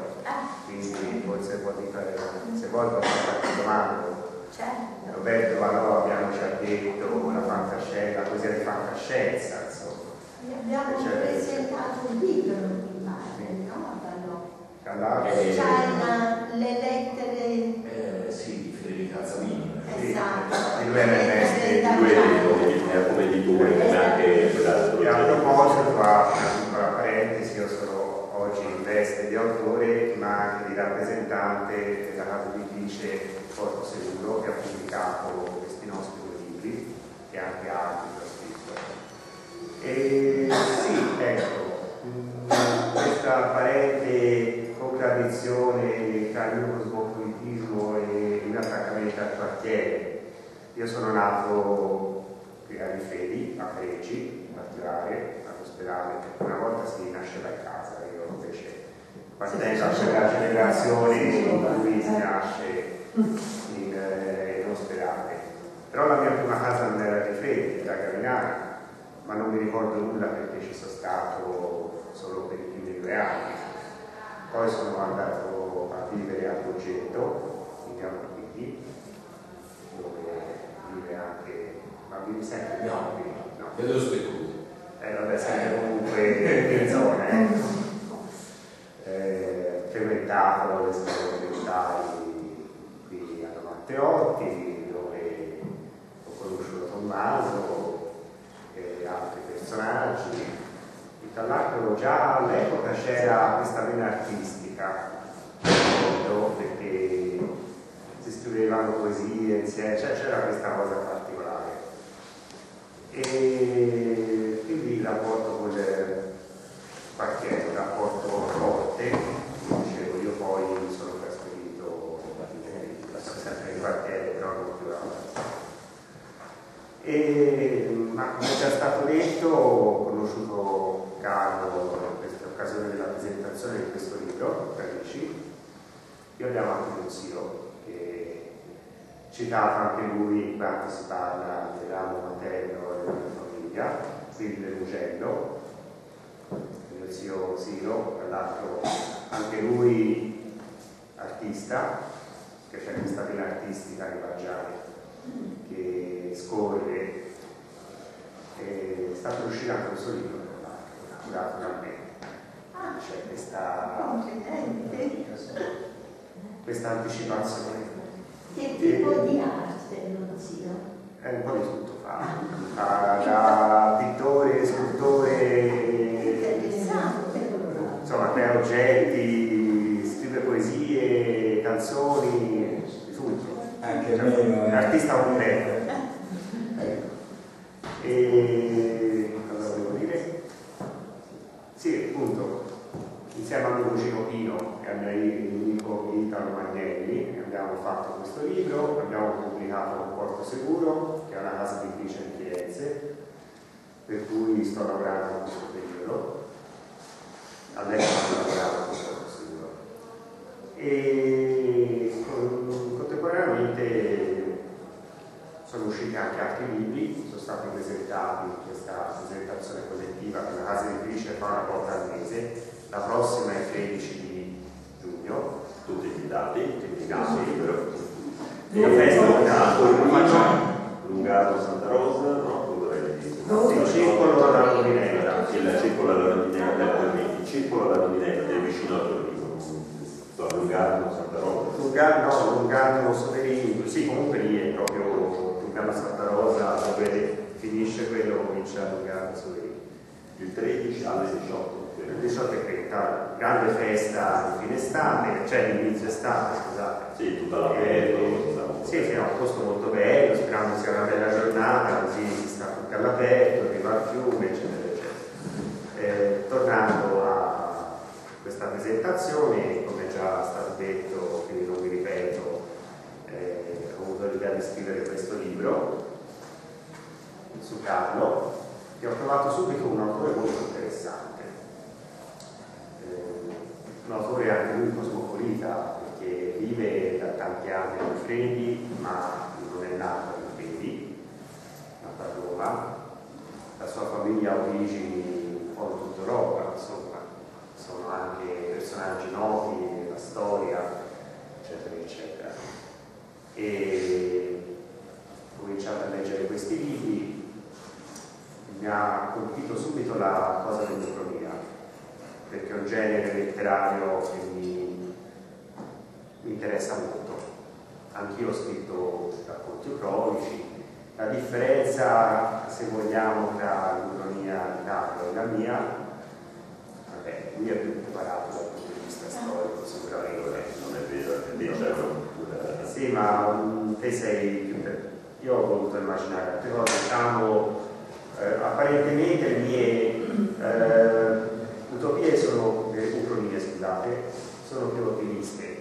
quindi forse può dire, se vuoi può fare qualche domanda. Certo. Roberto Valò abbiamo già detto la fantascienza, la poesia di fantascienza, insomma. Abbiamo Certo. presentato un libro, mi pare, no? Candano. Eh, C'è le lettere Eh, sì, di Federica Zamini. Esatto. E lui era il Gianni. come, come editore, come anche quella E a proposito, fa una piccola parentesi, io sono oggi in veste di autore, ma anche di rappresentante della casa editrice Porto Seguro, che ha pubblicato questi nostri due libri e anche altri che ho scritto. E sì, ecco, mh, questa apparente contraddizione tra il cosmopolitismo e mio attaccamento al quartiere. Io sono nato qui a Rifedi, a Freggi, in particolare, all'ospedale, una volta si casa, io invece appartengo a quella generazione in cui si nasce in, eh, in ospedale. Però la mia prima casa non era a Rifedi, era a Gavinara, ma non mi ricordo nulla perché ci sono stato solo per i primi due anni. Poi sono andato a vivere a Progetto, in Piano Quindi, dove vive anche, ma vive sempre No. qui, no? Vedo speccuto. Eh, vabbè, sempre comunque in zona, ecco. Eh, frequentato le scuole elementari qui a Matteotti, dove ho conosciuto Tommaso e altri personaggi. E tra l'altro già all'epoca c'era questa vena artistica, perché si scrivevano poesie insieme, cioè c'era questa cosa particolare. E quindi il rapporto con il quartiere, un rapporto forte, come dicevo, io poi mi sono trasferito eh, sempre in quartiere, però non più avanti. E, ma come è già stato detto, ho conosciuto Carlo in questa occasione della presentazione di questo libro, Carici. Io abbiamo anche uno zio che citato anche lui quando si parla del ramo materno della mia famiglia, quindi del Mugello, mio zio Siro, tra l'altro anche lui artista, che c'è questa vena artistica di Baggiani che scorre, e è stato uscito anche un suo libro, tra l'altro, curato me. Ah, C'è questa, complimenti. questa anticipazione. Che tipo di arte lo zio? È un po' di tutto fa, fa da pittore, scultore, Interessante. insomma crea oggetti, scrive poesie, canzoni, tutto. Anche Cioè, meno, un eh. artista completo. E cosa volevo dire? Sì, appunto, insieme al mio cugino Pino e al mio amico Italo Magnelli abbiamo fatto questo libro, abbiamo pubblicato con Porto Seguro, che è una casa editrice di Firenze, per cui sto lavorando in questo periodo. All'epoca ho lavorato con Porto Seguro. E con- contemporaneamente sono usciti anche altri libri, sono stati presentati in questa presentazione collettiva che la casa editrice fa una volta al mese, la prossima è il 13 di giugno, tutti i dati, tutti i però. Dove- E festa Lungato, dove- Lungato Santa Rosa, no? Dove l'hai detto? Dove- il circolo della Rondinella. Il circolo della Rondinella, il circolo della Rondinella è vicino a Torino, Lungano, Santa Rosa. Lungano, no, Lungano, Soverini, sì, comunque lì è proprio Lungano Santa Rosa, dove finisce quello, comincia Lungano Soverini. Il 13 alle 18. Il 18 e 30, grande festa di fine estate, cioè di inizio estate, scusate. Sì, tutta la pelle. Sì, sì, è un posto molto bello, speriamo sia una bella giornata, così si sta tutti all'aperto, arriva al fiume, eccetera, eccetera. Eh, tornando a questa presentazione, come già stato detto, quindi non mi ripeto, eh, ho avuto l'idea di scrivere questo libro su Carlo, che ho trovato subito un autore molto interessante, eh, un autore anche lui cosmopolita, perché vive da tanti anni a Freddi, ma non è nato a Freddi, nato a Roma, la sua famiglia ha origini un po' in tutta Europa, insomma, sono anche personaggi noti nella storia, eccetera, eccetera. E ho cominciato a leggere questi libri mi ha colpito subito la cosa dell'ucronia, perché è un genere letterario che mi, mi interessa molto. Anch'io ho scritto racconti ucronici, la differenza, se vogliamo, tra l'ucronia di Carlo e la mia, vabbè, lui è più preparato dal punto di vista storico, sicuramente. Non è vero, è vero. Sì, ma um, te sei più... Io ho voluto immaginare altre cose, diciamo eh, apparentemente le mie eh, utopie sono, le ucronie scusate, sono più ottimiste,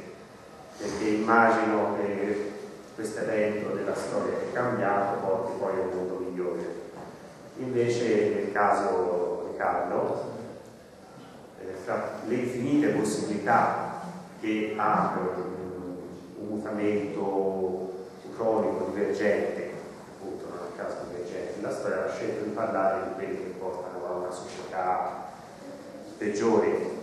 perché immagino che questo evento della storia che è cambiato porti poi a un mondo migliore. Invece nel caso di Carlo, eh, fra le infinite possibilità che ha un mutamento ucronico divergente La storia ha scelto di parlare di quelli che portano a una società peggiore.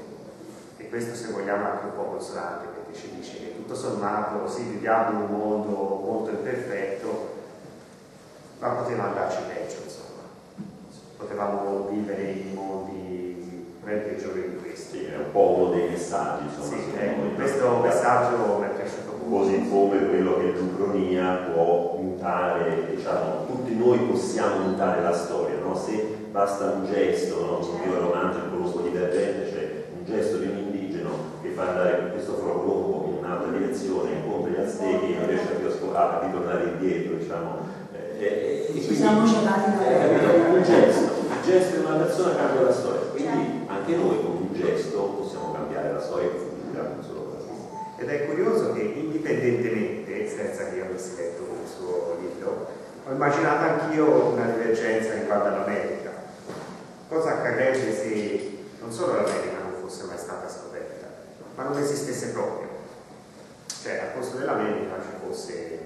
E questo se vogliamo è anche un po' consolante perché ci dice che tutto sommato sì, viviamo in un mondo molto imperfetto ma poteva andarci peggio insomma. Potevamo vivere in mondi ben peggiori di questi. Sì, è un po' uno dei messaggi insomma, sì, ecco, questo messaggio mi è piaciuto così come quello che l'ucronia può mutare, diciamo, tutti noi possiamo mutare la storia, no? se basta un gesto, no? io ero romanzo il colombo divergente, cioè un gesto di un indigeno che fa andare questo Colombo in un'altra direzione, incontra gli aztechi e non riesce più a, ritornare indietro, diciamo. Eh, eh, e, Ci siamo celati eh, un gesto, il gesto di una persona cambia la storia, quindi anche noi con un gesto possiamo cambiare la storia ed è curioso che indipendentemente, senza che io avessi letto il suo libro, ho immaginato anch'io una divergenza riguardo all'America. Cosa accadrebbe se non solo l'America non fosse mai stata scoperta, ma non esistesse proprio? Cioè al posto dell'America ci fosse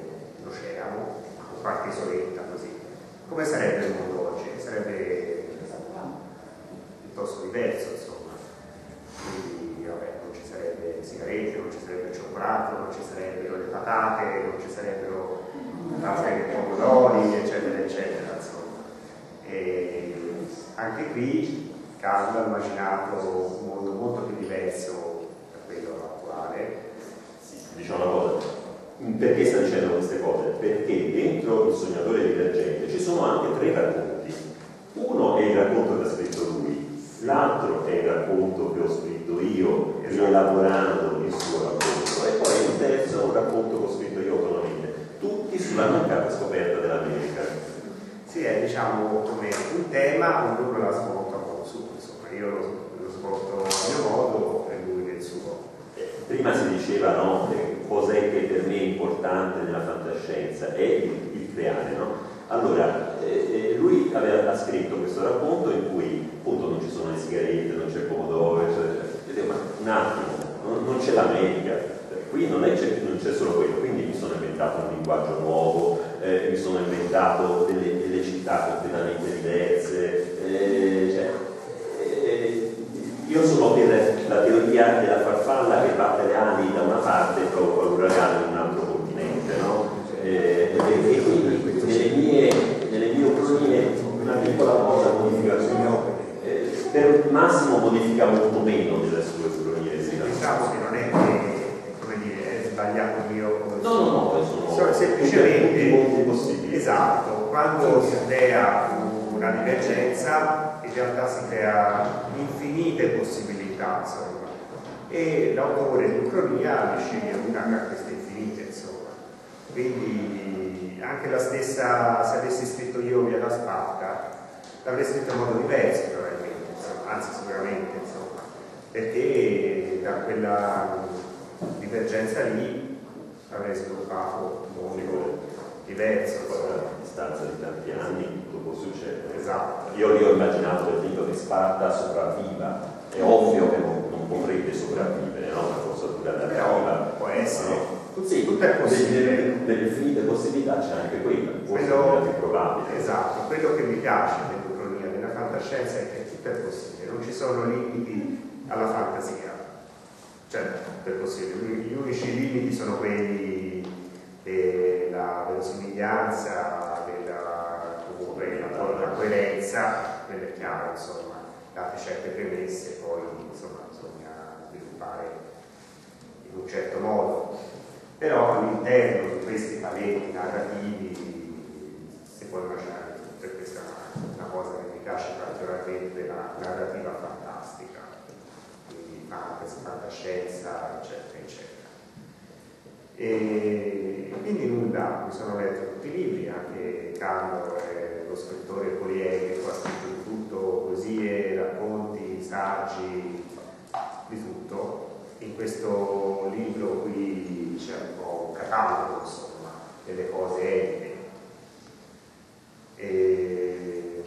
l'oceano o qualche isoletta così. Come sarebbe il mondo oggi? Sarebbe piuttosto diverso, insomma. Quindi, vabbè, sarebbe sigarette, non ci sarebbe il cioccolato, non ci sarebbero le patate, non ci sarebbero altri pomodori, eccetera, eccetera. Insomma. E anche qui Carlo ha immaginato un mondo molto più diverso da quello attuale. Diciamo una cosa, perché sta dicendo queste cose? Perché dentro il sognatore divergente ci sono anche tre racconti. Uno è il racconto che ha scritto lui, l'altro è il racconto che ho scritto scritto io, rielaborando il suo racconto, e poi il terzo è un racconto che ho scritto io autonomamente, tutti sulla mancata scoperta dell'America. Sì, è diciamo come un tema, ognuno la svolta un po' su, insomma, io lo, lo svolto a mio modo e lui nel suo. Eh, prima si diceva no, cos'è che per me è importante nella fantascienza, è il, il creare, no? Allora, eh, eh lui aveva scritto questo racconto in cui appunto non ci sono le sigarette, non c'è il pomodoro, eccetera, ma un attimo, non, non c'è l'America, qui non, non c'è solo quello, quindi mi sono inventato un linguaggio nuovo, eh, mi sono inventato delle, delle città completamente diverse, eh, cioè, eh, io sono per la teoria della farfalla che batte le ali da una parte e provoca l'uragano in un altro continente, no? Eh, e, quindi nelle mie, nelle mie occasioni una piccola cosa modifica il mio per massimo modifica molto meno delle sue colonie sì, diciamo che non è che io no, no, no, sono, sono semplicemente i punti possibili. Esatto, quando si crea una divergenza in realtà si crea infinite possibilità, insomma. E l'autore di Ucronia ne sceglie una tra queste infinite, insomma. Quindi anche la stessa, se avessi scritto io via da Sparta, l'avrei scritto in modo diverso probabilmente, insomma, anzi sicuramente, insomma, perché da quella divergenza lì avrei sviluppato un mondo diverso. Poi a distanza di tanti anni tutto può succedere. Esatto. Io lì ho immaginato il figlio che Sparta sopravviva. È ovvio che non, non potrebbe sopravvivere, no? Per forzatura narrativa. può essere. No? Sì, tutto è possibile. Delle, infinite possibilità c'è anche quella, Quello- più probabile. Esatto, quello che mi piace dell'ucronia, della fantascienza è che tutto è possibile, non ci sono limiti alla fantasia. Cioè, tutto è possibile. Gli unici limiti sono quelli della verosimiglianza, della, comunque, la, la coerenza, quello è chiaro, insomma, date certe premesse, poi insomma, bisogna sviluppare in un certo modo. Però all'interno di questi paletti narrativi si può immaginare tutto e questa è una, cosa che mi piace particolarmente, la narrativa fantastica, quindi fantasy, fantascienza, eccetera, eccetera. E quindi nulla, mi sono letto tutti i libri, anche Carlo è lo scrittore Polieri che ha scritto di tutto, poesie, racconti, saggi, di tutto. In questo libro qui c'è un po' un catalogo, insomma, delle cose edite. E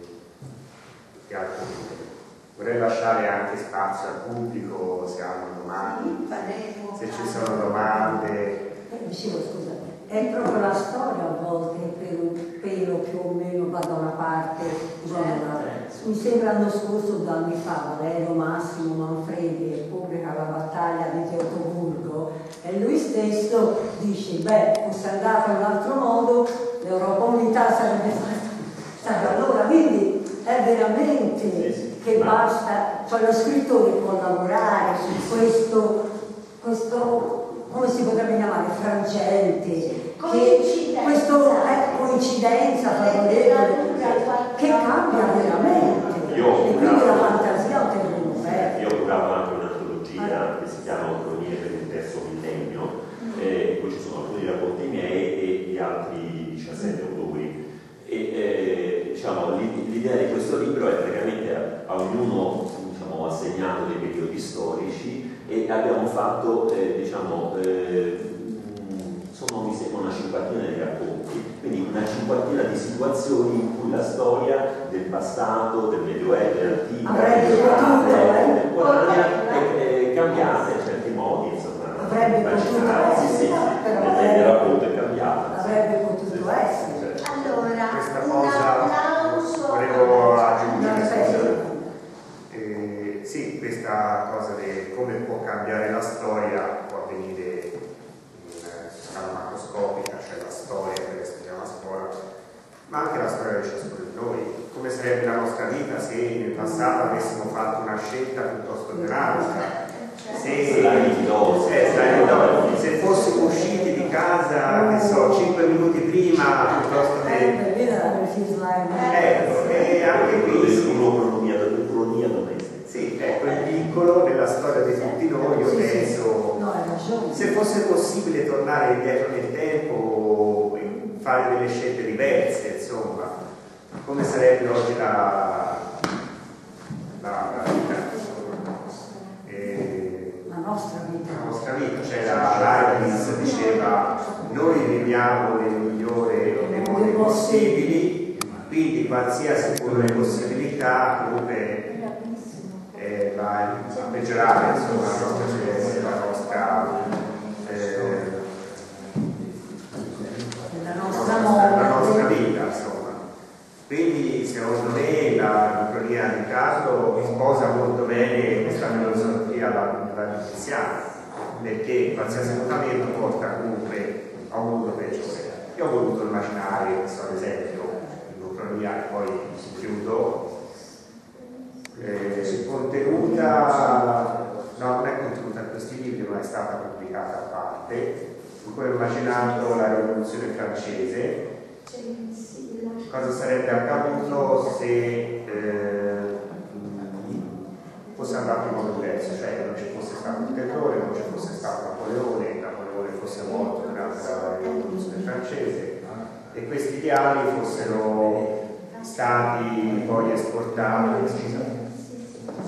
dire? Vorrei lasciare anche spazio al pubblico se hanno domande, faremo se ci sono domande. Eh, scusa, è proprio la storia a volte che pelo più o meno va da una parte, va dall'altra. Mi sembra l'anno scorso, due anni fa, Valerio Massimo Manfredi pubblica la battaglia di Teutoburgo e lui stesso dice, beh, fosse andato in un altro modo, l'Europa Unità sarebbe stata allora, quindi è veramente che basta, cioè lo scrittore può lavorare su questo, questo come si potrebbe chiamare, frangente, Coincidenza. questo è coincidenza favorevole, che cambia veramente. Io- e quindi la fantasia un terreno aperto. Io ho curato anche un'antologia che si chiama Cronie per il terzo millennio, eh, in cui ci sono alcuni racconti miei e di altri 17 autori. E eh, diciamo, l'i- l'idea di questo libro è praticamente a, a ognuno diciamo, assegnato dei periodi storici e abbiamo fatto, eh, diciamo, eh, sono mi sembra una cinquantina di racconti, quindi una cinquantina di situazioni in cui la storia del passato, del medioevo, dell'antica, medievale, potuto, eh? contemporanea è, è cambiata in certi modi, insomma. Avrebbe potuto sì, sì, essere, però nel racconto è cambiata. Avrebbe potuto essere. Allora, Questa cosa volevo aggiungere, Eh, sì, questa cosa di come può cambiare la storia può avvenire in eh, scala macroscopica, cioè la storia che studiamo a scuola, ma anche la storia di ciascuno di noi. Come sarebbe la nostra vita se nel passato avessimo fatto una scelta piuttosto che un'altra? Se, eh, dose. se fossimo usciti di casa, che so, 5 minuti prima piuttosto Eh, che... slime. Ecco, e anche qui Un'ucronia domestica. Sì, ecco il piccolo nella storia di tutti noi, io Sì, sì. penso, hai ragione. se fosse possibile tornare indietro nel tempo, e fare delle scelte diverse, insomma, come sarebbe oggi la, la, la vita, insomma. E La nostra vita. la nostra vita, cioè la Leibniz diceva noi viviamo nel migliore dei modi possibili, quindi qualsiasi possibilità comunque eh, va a peggiorare insomma, la nostra, la nostra, eh, Nella nostra la nostra vita, insomma. Quindi secondo me la l'ucronia di Carlo sposa molto bene questa filosofia alla iniziale, perché qualsiasi mutamento porta comunque a un mondo peggiore. Io ho voluto immaginare, questo ad esempio, l'ucronia e poi chiudo, eh, contenuta, no non è contenuta in questi libri ma è stata pubblicata a parte. Ancora immaginando la rivoluzione francese, cosa sarebbe accaduto se eh, fosse andato in modo diverso, cioè che non ci fosse stato il terrore, non ci fosse stato Napoleone, Napoleone fosse morto durante la rivoluzione francese. E questi ideali fossero stati poi esportati.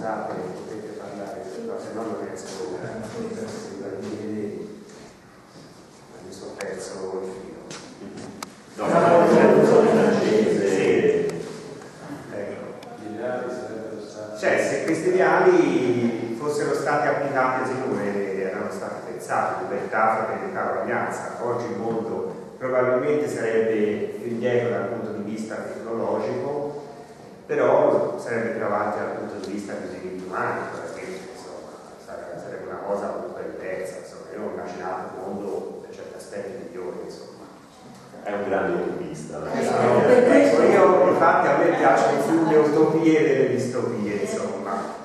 Scusate, potete parlare, no, se no non riesco a mi sono perso il filo. No. Ecco. Cioè, se questi ideali fossero stati applicati così come erano stati pensati, libertà, fraternità, uguaglianza, oggi il mondo probabilmente sarebbe indietro dal punto di vista tecnologico, però sarebbe più avanti dal punto di vista dei diritti umani, probabilmente, insomma, sarebbe una cosa comunque diversa, insomma, io ho immaginato un mondo per certi aspetti migliore, insomma. È un grande ottimista. Esatto. Ecco, io infatti a me piacciono più le utopie delle distopie, insomma.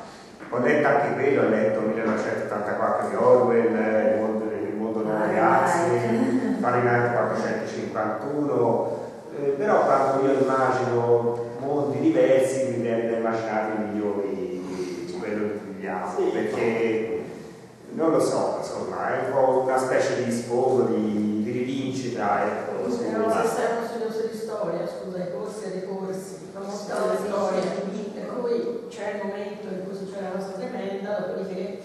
Ho letto anche quello, ho letto 1984 di Orwell, il mondo, il mondo non ragazzi, Fahrenheit 451, eh, però quando io immagino mondi diversi mi viene da immaginare i migliori di quello che viviamo, perché non lo so, insomma, è un po' una specie di sfogo, di, di rivincita, ecco. Era un sistema studioso di storia, scusa, i corsi e dei corsi, famosa la storia, per cui c'è il momento in cui succede la nostra tremenda, dopodiché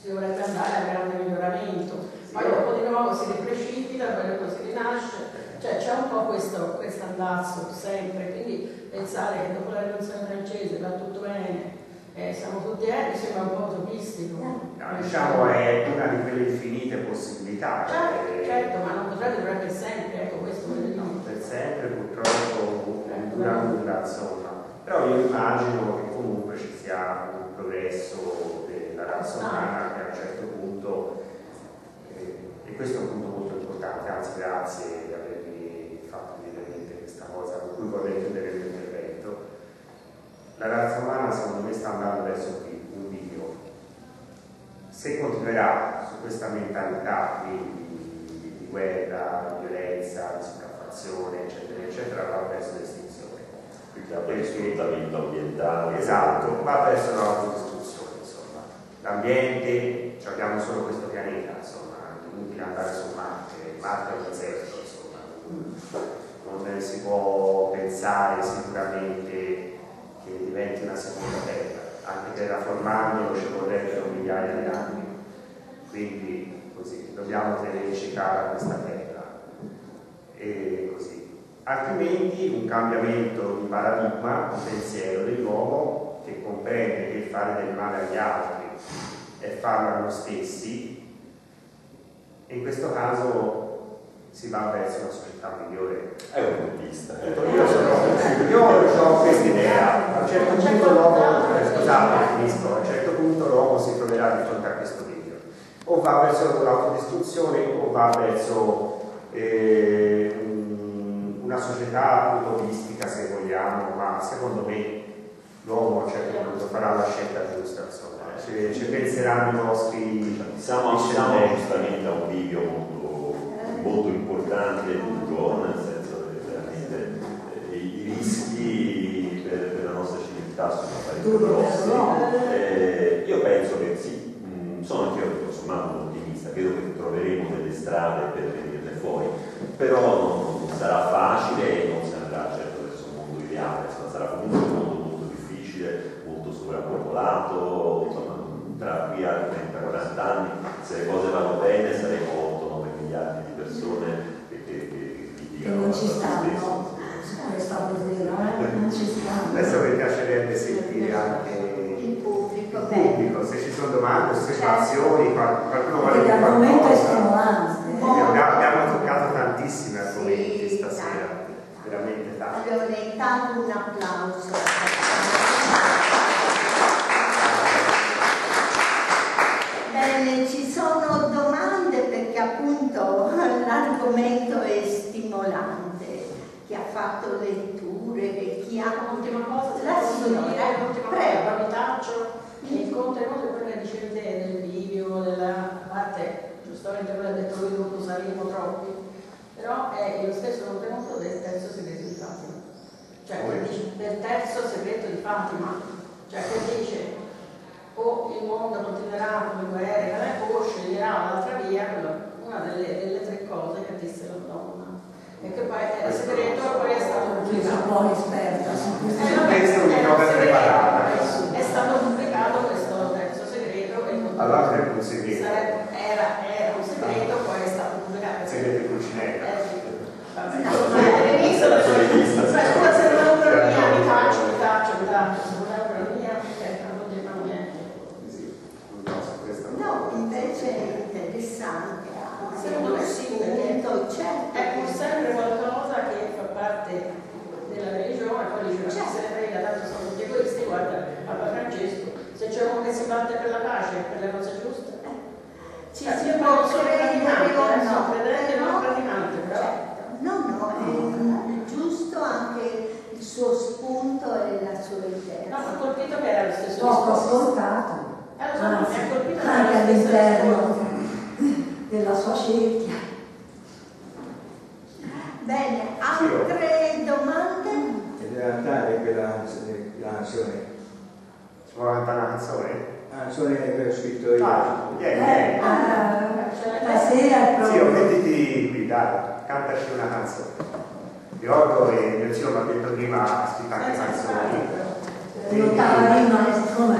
si dovrebbe andare al grande miglioramento. Poi dopo di nuovo si riprecipita, poi dopo si rinasce, cioè c'è un po' questo andazzo sempre, quindi pensare che dopo la rivoluzione francese va tutto bene, eh, siamo tutti eh, mi sembra un po' utopistico. No, diciamo è una di quelle infinite possibilità. Certo, eh, certo ma non potrebbe durare per sempre, ecco questo voglio dire. No, per sempre purtroppo non dura nulla, insomma. Però io immagino che comunque ci sia un progresso della razza umana che a un certo punto, eh, e questo è un punto molto importante, anzi grazie di avermi fatto vedere questa cosa con cui vorrei chiudere. La razza umana secondo me sta andando verso un bivio. Se continuerà su questa mentalità quindi di, di guerra, di violenza, di sopraffazione, eccetera, eccetera, va verso l'estinzione. Perché sfruttamento ambientale. Esatto, va verso l'autodistruzione, insomma. L'ambiente, cioè abbiamo solo questo pianeta, insomma, è inutile andare su Marte, Marte è un deserto, insomma. Non si può pensare sicuramente che diventi una seconda terra, anche terraformandolo ci vorrebbero migliaia di anni. Quindi così, dobbiamo tenerci cara questa terra. E così. Altrimenti un cambiamento di paradigma, un pensiero dell'uomo che comprende che fare del male agli altri è farlo a noi stessi, in questo caso si va verso una società migliore. È un buddista. Eh. Io, sono, io ho questa idea, a un certo punto l'uomo, eh, scusate, finisco, a un certo punto l'uomo si troverà di fronte a questo video. O va verso l'autodistruzione o va verso eh, una società utopistica se vogliamo, ma secondo me l'uomo a un certo punto farà la scelta giusta, insomma, ci, ci penseranno i nostri siamo, siamo giustamente a un video molto, importante e duro, nel senso che veramente eh, i, rischi per, per, la nostra civiltà sono parecchio grossi. Eh, io penso che sì, mh, sono anche io tutto sommato un ottimista, credo che troveremo delle strade per venirne fuori, però non, non sarà facile e non si andrà certo verso un mondo ideale, sarà comunque un mondo molto difficile, molto sovrappopolato, insomma, tra qui a 30-40 anni, se le cose vanno bene saremo 8-9 miliardi di persone che, che, che litigano. non ci stanno, questa cosina, eh? non ci stanno. Adesso mi piacerebbe sentire anche il pubblico, il pubblico se ci sono domande, osservazioni, qualcuno vuole dire qualcosa. Abbiamo, abbiamo toccato tantissimi argomenti sì, stasera, tanti. veramente tanti. Allora, intanto un applauso. Bene, ci sono domande perché appunto l'argomento è stimolante. Chi ha fatto letture, chi ha... L'ultima cosa, la signora, l'ultima cosa, il contenuto è quello che dicevi te del video, della parte giustamente come ha detto lui dopo saremo troppi, però è lo stesso contenuto del terzo segreto di Fatima. Cioè che dice del terzo segreto di Fatima, cioè che dice o il mondo continuerà come guerre, o sceglierà l'altra via, una delle, delle tre cose che disse la donna e che poi era segreto poi è stato pubblicato. un po' esperta su questo. Eh, questo mi trovo preparata. È stato pubblicato questo terzo segreto e Allora è un segreto. sarebbe- era, era un segreto, poi è stato pubblicato. Segreto di Pulcinella. Eh, sì. Vabbè, ma l'hai visto? Beh, scusa, se non è una mia, mi taccio, mi taccio, mi taccio. Se non è una mia, ok, non dirò niente. Sì, no, su questo no. No, invece è interessante, anche Sì, no, sì, perché- spunto, certo. È pur sempre qualcosa che fa parte della religione, poi dice, ma chi se ne frega, tanto sono tutti egoisti, guarda, Papa Francesco, se c'è uno che si batte per la pace, per le cose giuste, Ci Eh, si io può eh, no, e però- praticante, però. Certo. No, no, è giusto anche il suo spunto e la sua No, idea. mi ha colpito che era lo stesso Poco ascoltato, Eh, anzi, anche all'interno della sua cerchia. Bene, altre domande? In realtà è quella la canzone. Cantare una canzone? La canzone che ho scritto io. Ah, vieni, Eh, vieni. ah, Cioè, stasera è Zio, proprio... mettiti qui, dai, cantaci una canzone. Ricordo che mio zio mi ha detto prima ha scritto anche canzoni. L'ottava rima è com'è?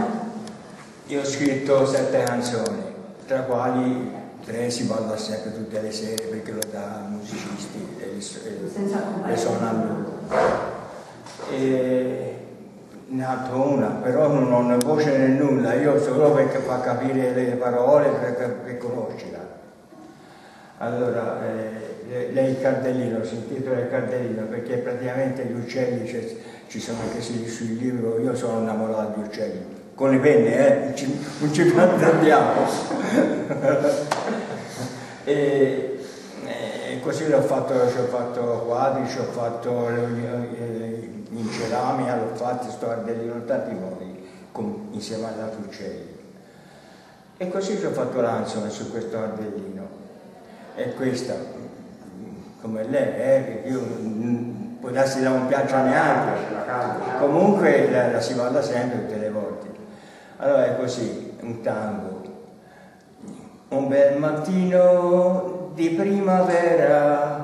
Io ho scritto sette canzoni, tra quali tre si balla sempre tutte le sere perché lo dà musicisti e le, suona lui. E fatto una, però non ho né voce né nulla, io solo perché fa capire le parole per, per, conoscerla. Allora, eh, lei il cardellino, si intitola il cardellino perché praticamente gli uccelli c'è- ci sono anche sul libro, io sono innamorato di uccelli, con le penne, eh, non ci, andiamo. e, e così l'ho fatto, ci ho fatto quadri, ci ho fatto eh, in ceramica, l'ho fatto sto cardellino in tanti modi, con- insieme agli altri uccelli. E così ci ho fatto la canzone su questo cardellino. E questa, come lei, eh, io può darsi da non piaccia neanche, comunque la, la si balla sempre tutte le volte. Allora è così, un tango. Un bel mattino di primavera,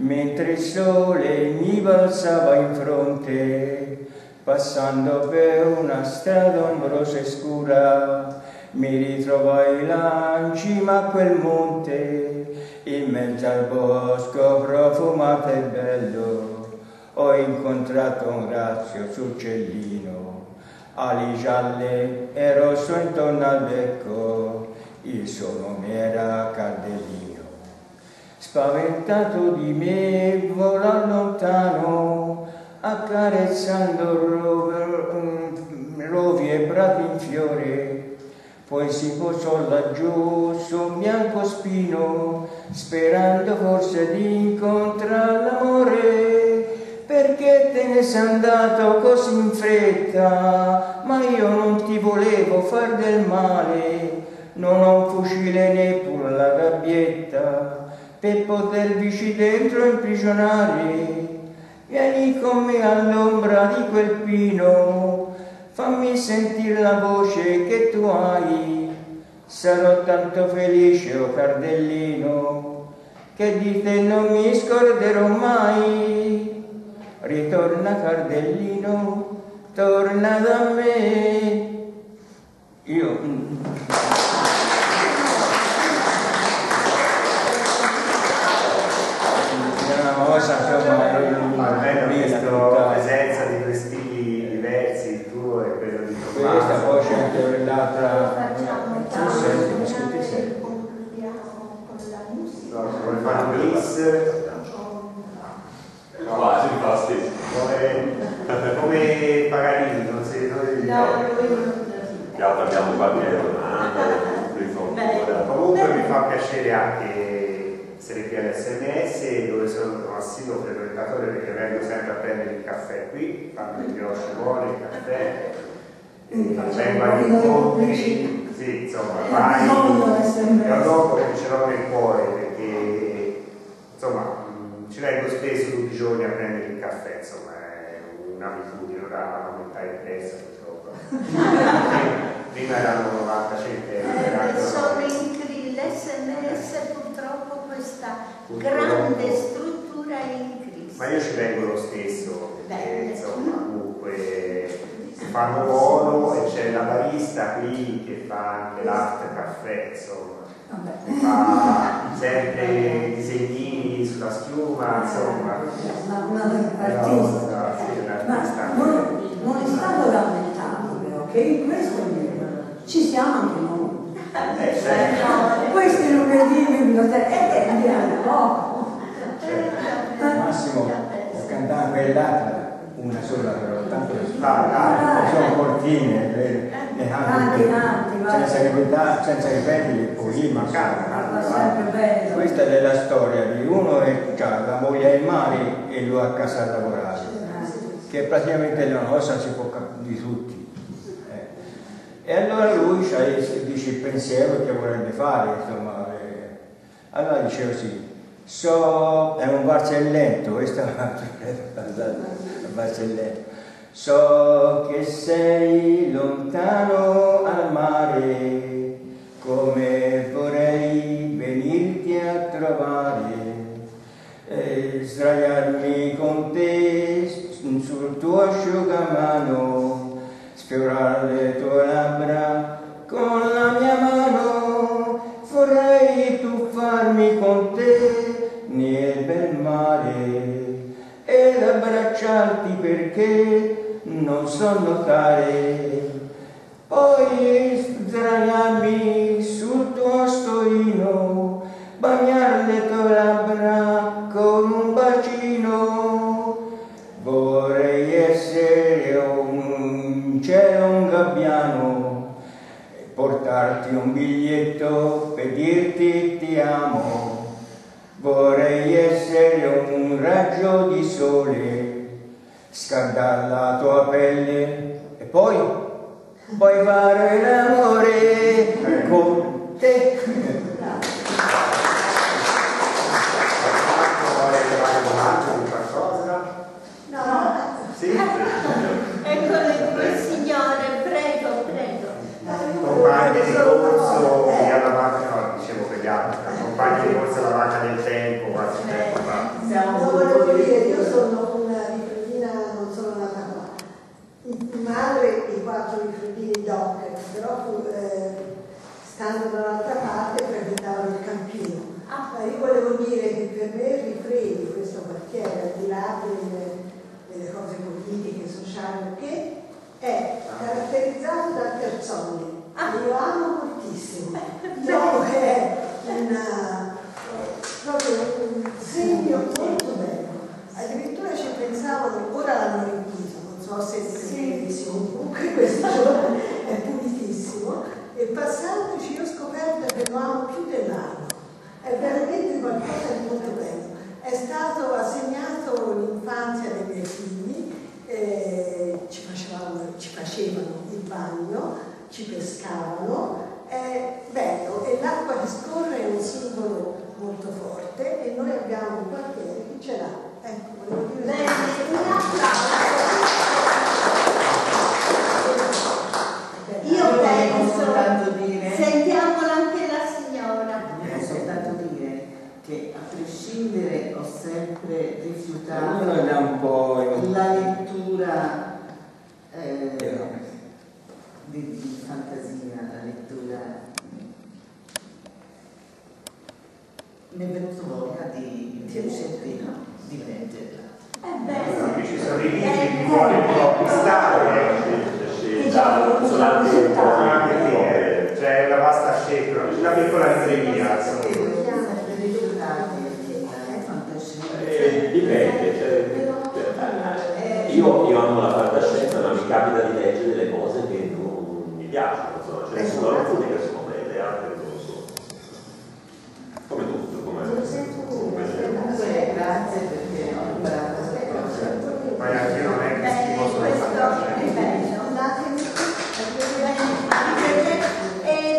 mentre il sole mi balzava in fronte, passando per una strada ombrosa e scura, mi ritrovai là in cima a quel monte, in mezzo al bosco profumato e bello, ho incontrato un grazioso uccellino, ali gialle e rosso intorno al becco, il suo nome era Cardellino. Spaventato di me, volò lontano, accarezzando ro- rovi e prati in fiore, poi si posò laggiù su un bianco spino, sperando forse di incontrare l'amore. Perché te ne sei andato così in fretta? Ma io non ti volevo far del male, non ho un fucile neppure la gabbietta per potervici dentro imprigionare. Vieni con me all'ombra di quel pino, fammi sentire la voce che tu hai. Sarò tanto felice, o Cardellino, che di te non mi scorderò mai. Ritorna Cardellino, torna da me. Io mm, una cosa insomma Almeno visto la presenza di due stili diversi, il tuo e quello di questa Tommaso. poi c'è anche l'altra il sul set, mi e la musica. No, vuoi fare un mix, Quasi, infatti. come, come Paganini, non si non si- No, Che altro abbiamo qualche domanda, riformula. Comunque mi fa piacere anche essere qui all'SMS dove sono un assiduo frequentatore perché vengo sempre a prendere il caffè qui, fanno il brioche buono, il caffè, e vengo agli incontri. Sì, insomma, vai. Io dopo che ce l'ho nel cuore perché insomma mh, ci vengo spesso tutti i giorni a prendere il caffè, insomma, è un'abitudine, ora aumentare il prezzo purtroppo. Prima erano 90 centesimi. Eh, sono in l'SMS questa grande struttura in crisi. Ma io ci vengo lo stesso, perché Bene. insomma comunque si fanno volo e c'è la barista qui che fa anche l'arte caffè, insomma, fa sempre disegnini sulla schiuma, insomma. Una, una artista. Ma non è stato lamentato però che in questo libro ci siamo anche noi. Eh, certo. Questi lunedì in biblioteca e andiamo poco. Massimo, ho cantato quell'altra, una sola però, tanto Ah, ah. sono cortine, le, le vai. senza ripetere, senza ripetere il poema. Ma canta, Ma canta, sempre bello. Questa è la storia di uno che ha la moglie ai mari e lui a casa a lavorare, che praticamente è una cosa si può capire di tutti. E allora lui dice il pensiero che vorrebbe fare, insomma. eh. Allora dice così, so, è un barzellento, questo è un barzellento. So che sei lontano al mare, come vorrei venirti a trovare, e sdraiarmi con te sul tuo asciugamano, sfiorare le tue labbra con la mia mano, vorrei tuffarmi con te nel bel mare ed abbracciarti perché non so nuotare. Poi sdraiarmi sul tuo stoino, bagnare le tue labbra con un bacino. Vorrei gabbiano, portarti un biglietto per dirti ti amo. Vorrei essere un raggio di sole, scaldare la tua pelle e poi, puoi fare l'amore con te. Qualcuno vuole levare domande di qualcosa? No, Sì? eccole due signore, prego, prego. Compagni di corso di alla banca, no, dicevo per gli altri, compagni di corso alla banca del tempo, qualche tempo fa. No, volevo dire, io sono una rifredina, non sono nata qua. Madre i quattro rifredini doc, però eh, stando dall'altra parte frequentavano il campino. Ah. Ma io volevo dire che per me Rifredi, questo quartiere, al di là delle, delle cose politiche, sociali, che è caratterizzato da persone. Ah. Io amo moltissimo. Trovo che è una, proprio un segno molto bello. Addirittura ci pensavano, ora l'hanno riempito, non so se per televisione, comunque questi giorni è pulitissimo. E passandoci io ho scoperto che lo amo più dell'anno. È veramente qualcosa di molto bello. È stato assegnato l'infanzia dei miei figli, eh, ci, facevamo- ci facevano il bagno, ci pescavano, è bello e l'acqua che scorre è un simbolo molto forte e noi abbiamo un quartiere che ce l'ha. Ecco, volevo dire Bene, un applauso. Io penso, dire- sentiamola anche la signora. Volevo soltanto dire che a prescindere ho sempre rifiutato la lettura di, di fantasia, la lettura. Mi è venuto voglia di, di un certino di leggerla. Eh Qui ci sono i libri di vuole un po' acquistare, Scelta, sono anche un po' te, c'è una vasta scelta, una piccola libreria. Eh, dipende, cioè, cioè, io, io amo la fantascienza, ma mi capita di leggere delle cose piacciono, insomma, ce ne sono alcune che sono belle, altre non lo so. Come tutto, come come Comunque grazie perché ho imparato queste cose. Ma anche non è che Bene, schifo solo questo è fantascienza. bello. Scusatemi, Bene, arrivederci. E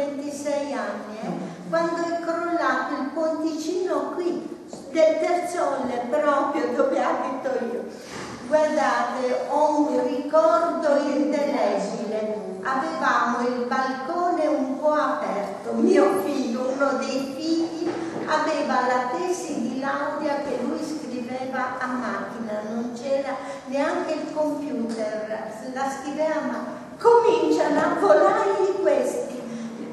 26 anni, eh, quando è crollato il ponticino qui, del Terzolle proprio dove abito io. Guardate, ho un ricordo indelebile. Avevamo il balcone un po' aperto. Mio figlio, uno dei figli, aveva la tesi di laurea che lui scriveva a macchina, non c'era neanche il computer, la scriveva a macchina. Cominciano a volare questi,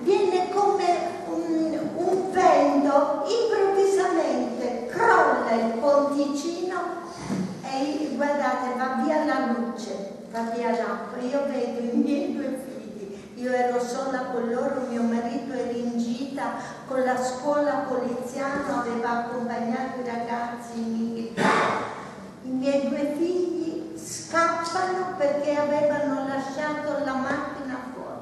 viene come un, un vento, improvvisamente crolla il ponticino e guardate, va via la luce, va via l'acqua. Io vedo i miei due figli, io ero sola con loro, mio marito era in gita con la scuola poliziana, aveva accompagnato i ragazzi in Inghilterra. I miei due figli scappano perché avevano lasciato la macchina fuori.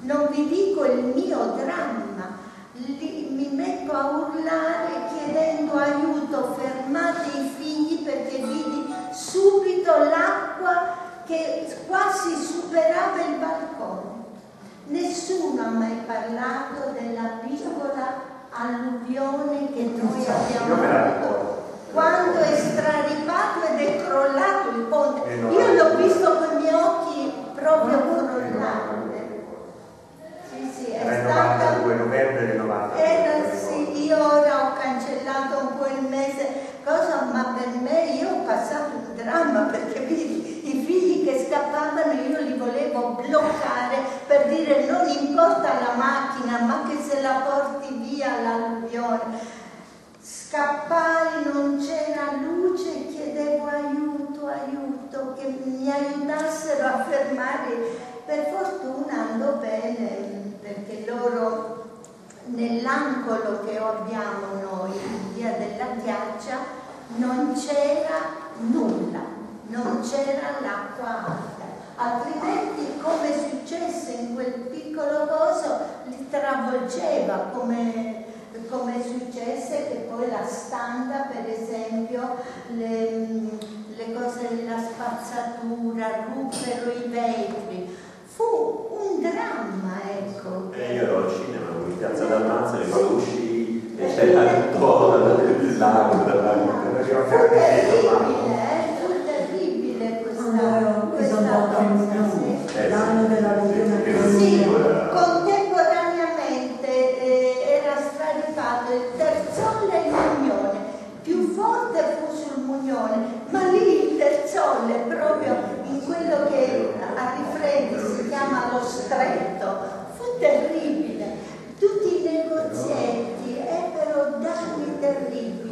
Non vi dico il mio dramma, Lì mi metto a urlare chiedendo aiuto, fermate i figli perché vidi subito l'acqua che quasi superava il balcone. Nessuno ha mai parlato della piccola alluvione che noi abbiamo avuto quando è straripato ed è crollato il ponte. Io l'ho visto con i miei occhi proprio crollare. Sì, sì, è Era il stata 92 novembre del 92. era sì, io ora ho cancellato un po' il mese, cosa, ma per me io ho passato un dramma perché vedi, i figli che scappavano io li volevo bloccare per dire non importa la macchina, ma che se la porti via l'alluvione. Scappai, non c'era luce, chiedevo aiuto, aiuto, che mi aiutassero a fermare. Per fortuna andò bene perché loro nell'angolo che abbiamo noi, in via della Ghiaccia, non c'era nulla, non c'era l'acqua alta. Altrimenti, come successe in quel piccolo coso, li travolgeva come, come successe che poi la standa, per esempio, le, le cose della spazzatura, ruppero i vetri. Fu un dramma, ecco. E io ero al cinema in piazza Dalmazia e quando uscì e c'era tutto il lago. Fu terribile, eh? fu terribile questa, questa cosa. Eh, l'anno della che Sì, ora- contemporaneamente eh, era straripato il terzolle e il mugnone. Più forte fu mugnone, ma lì il terzolle, proprio in quello che a rifreddi si chiama lo stretto, fu terribile. Tutti i negozietti ebbero danni terribili.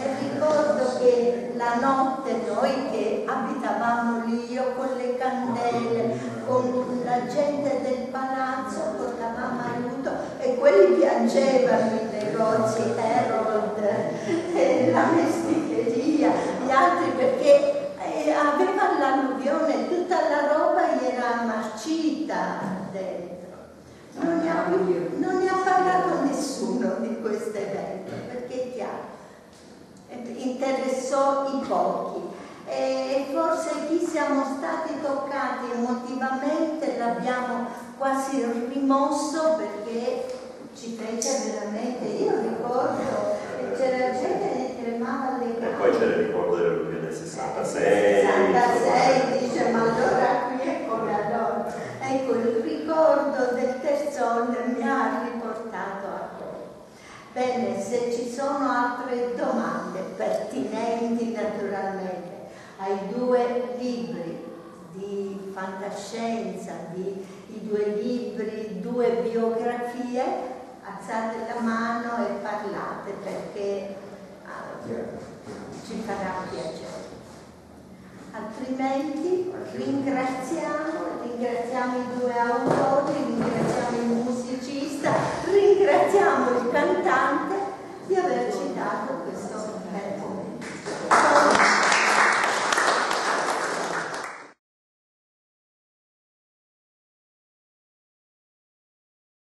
E ricordo che la notte noi che abitavamo lì, io con le candele, con la gente del palazzo, portavamo aiuto e quelli piangevano i negozi, Harold, eh, la mesticheria, gli altri perché eh, aveva l'alluvione, tutta la roba era marcita dentro. Non ne, ha, non ne ha parlato nessuno di questo evento, perché chiaro interessò i pochi e forse chi siamo stati toccati emotivamente l'abbiamo quasi rimosso perché ci fece veramente, io ricordo c'era gente tremava alle E gambe. poi c'era il ricordo dell'alluvione del 66. 66 dice ma allora qui è come allora. Ecco, il ricordo del terzone mi ha riportato a voi. Bene, se ci sono altre domande pertinenti naturalmente ai due libri di fantascienza, di, i due libri, due biografie, alzate la mano e parlate perché ci farà piacere. Altrimenti ringraziamo, ringraziamo i due autori, ringraziamo il musicista, ringraziamo il cantante di averci dato questo bel momento.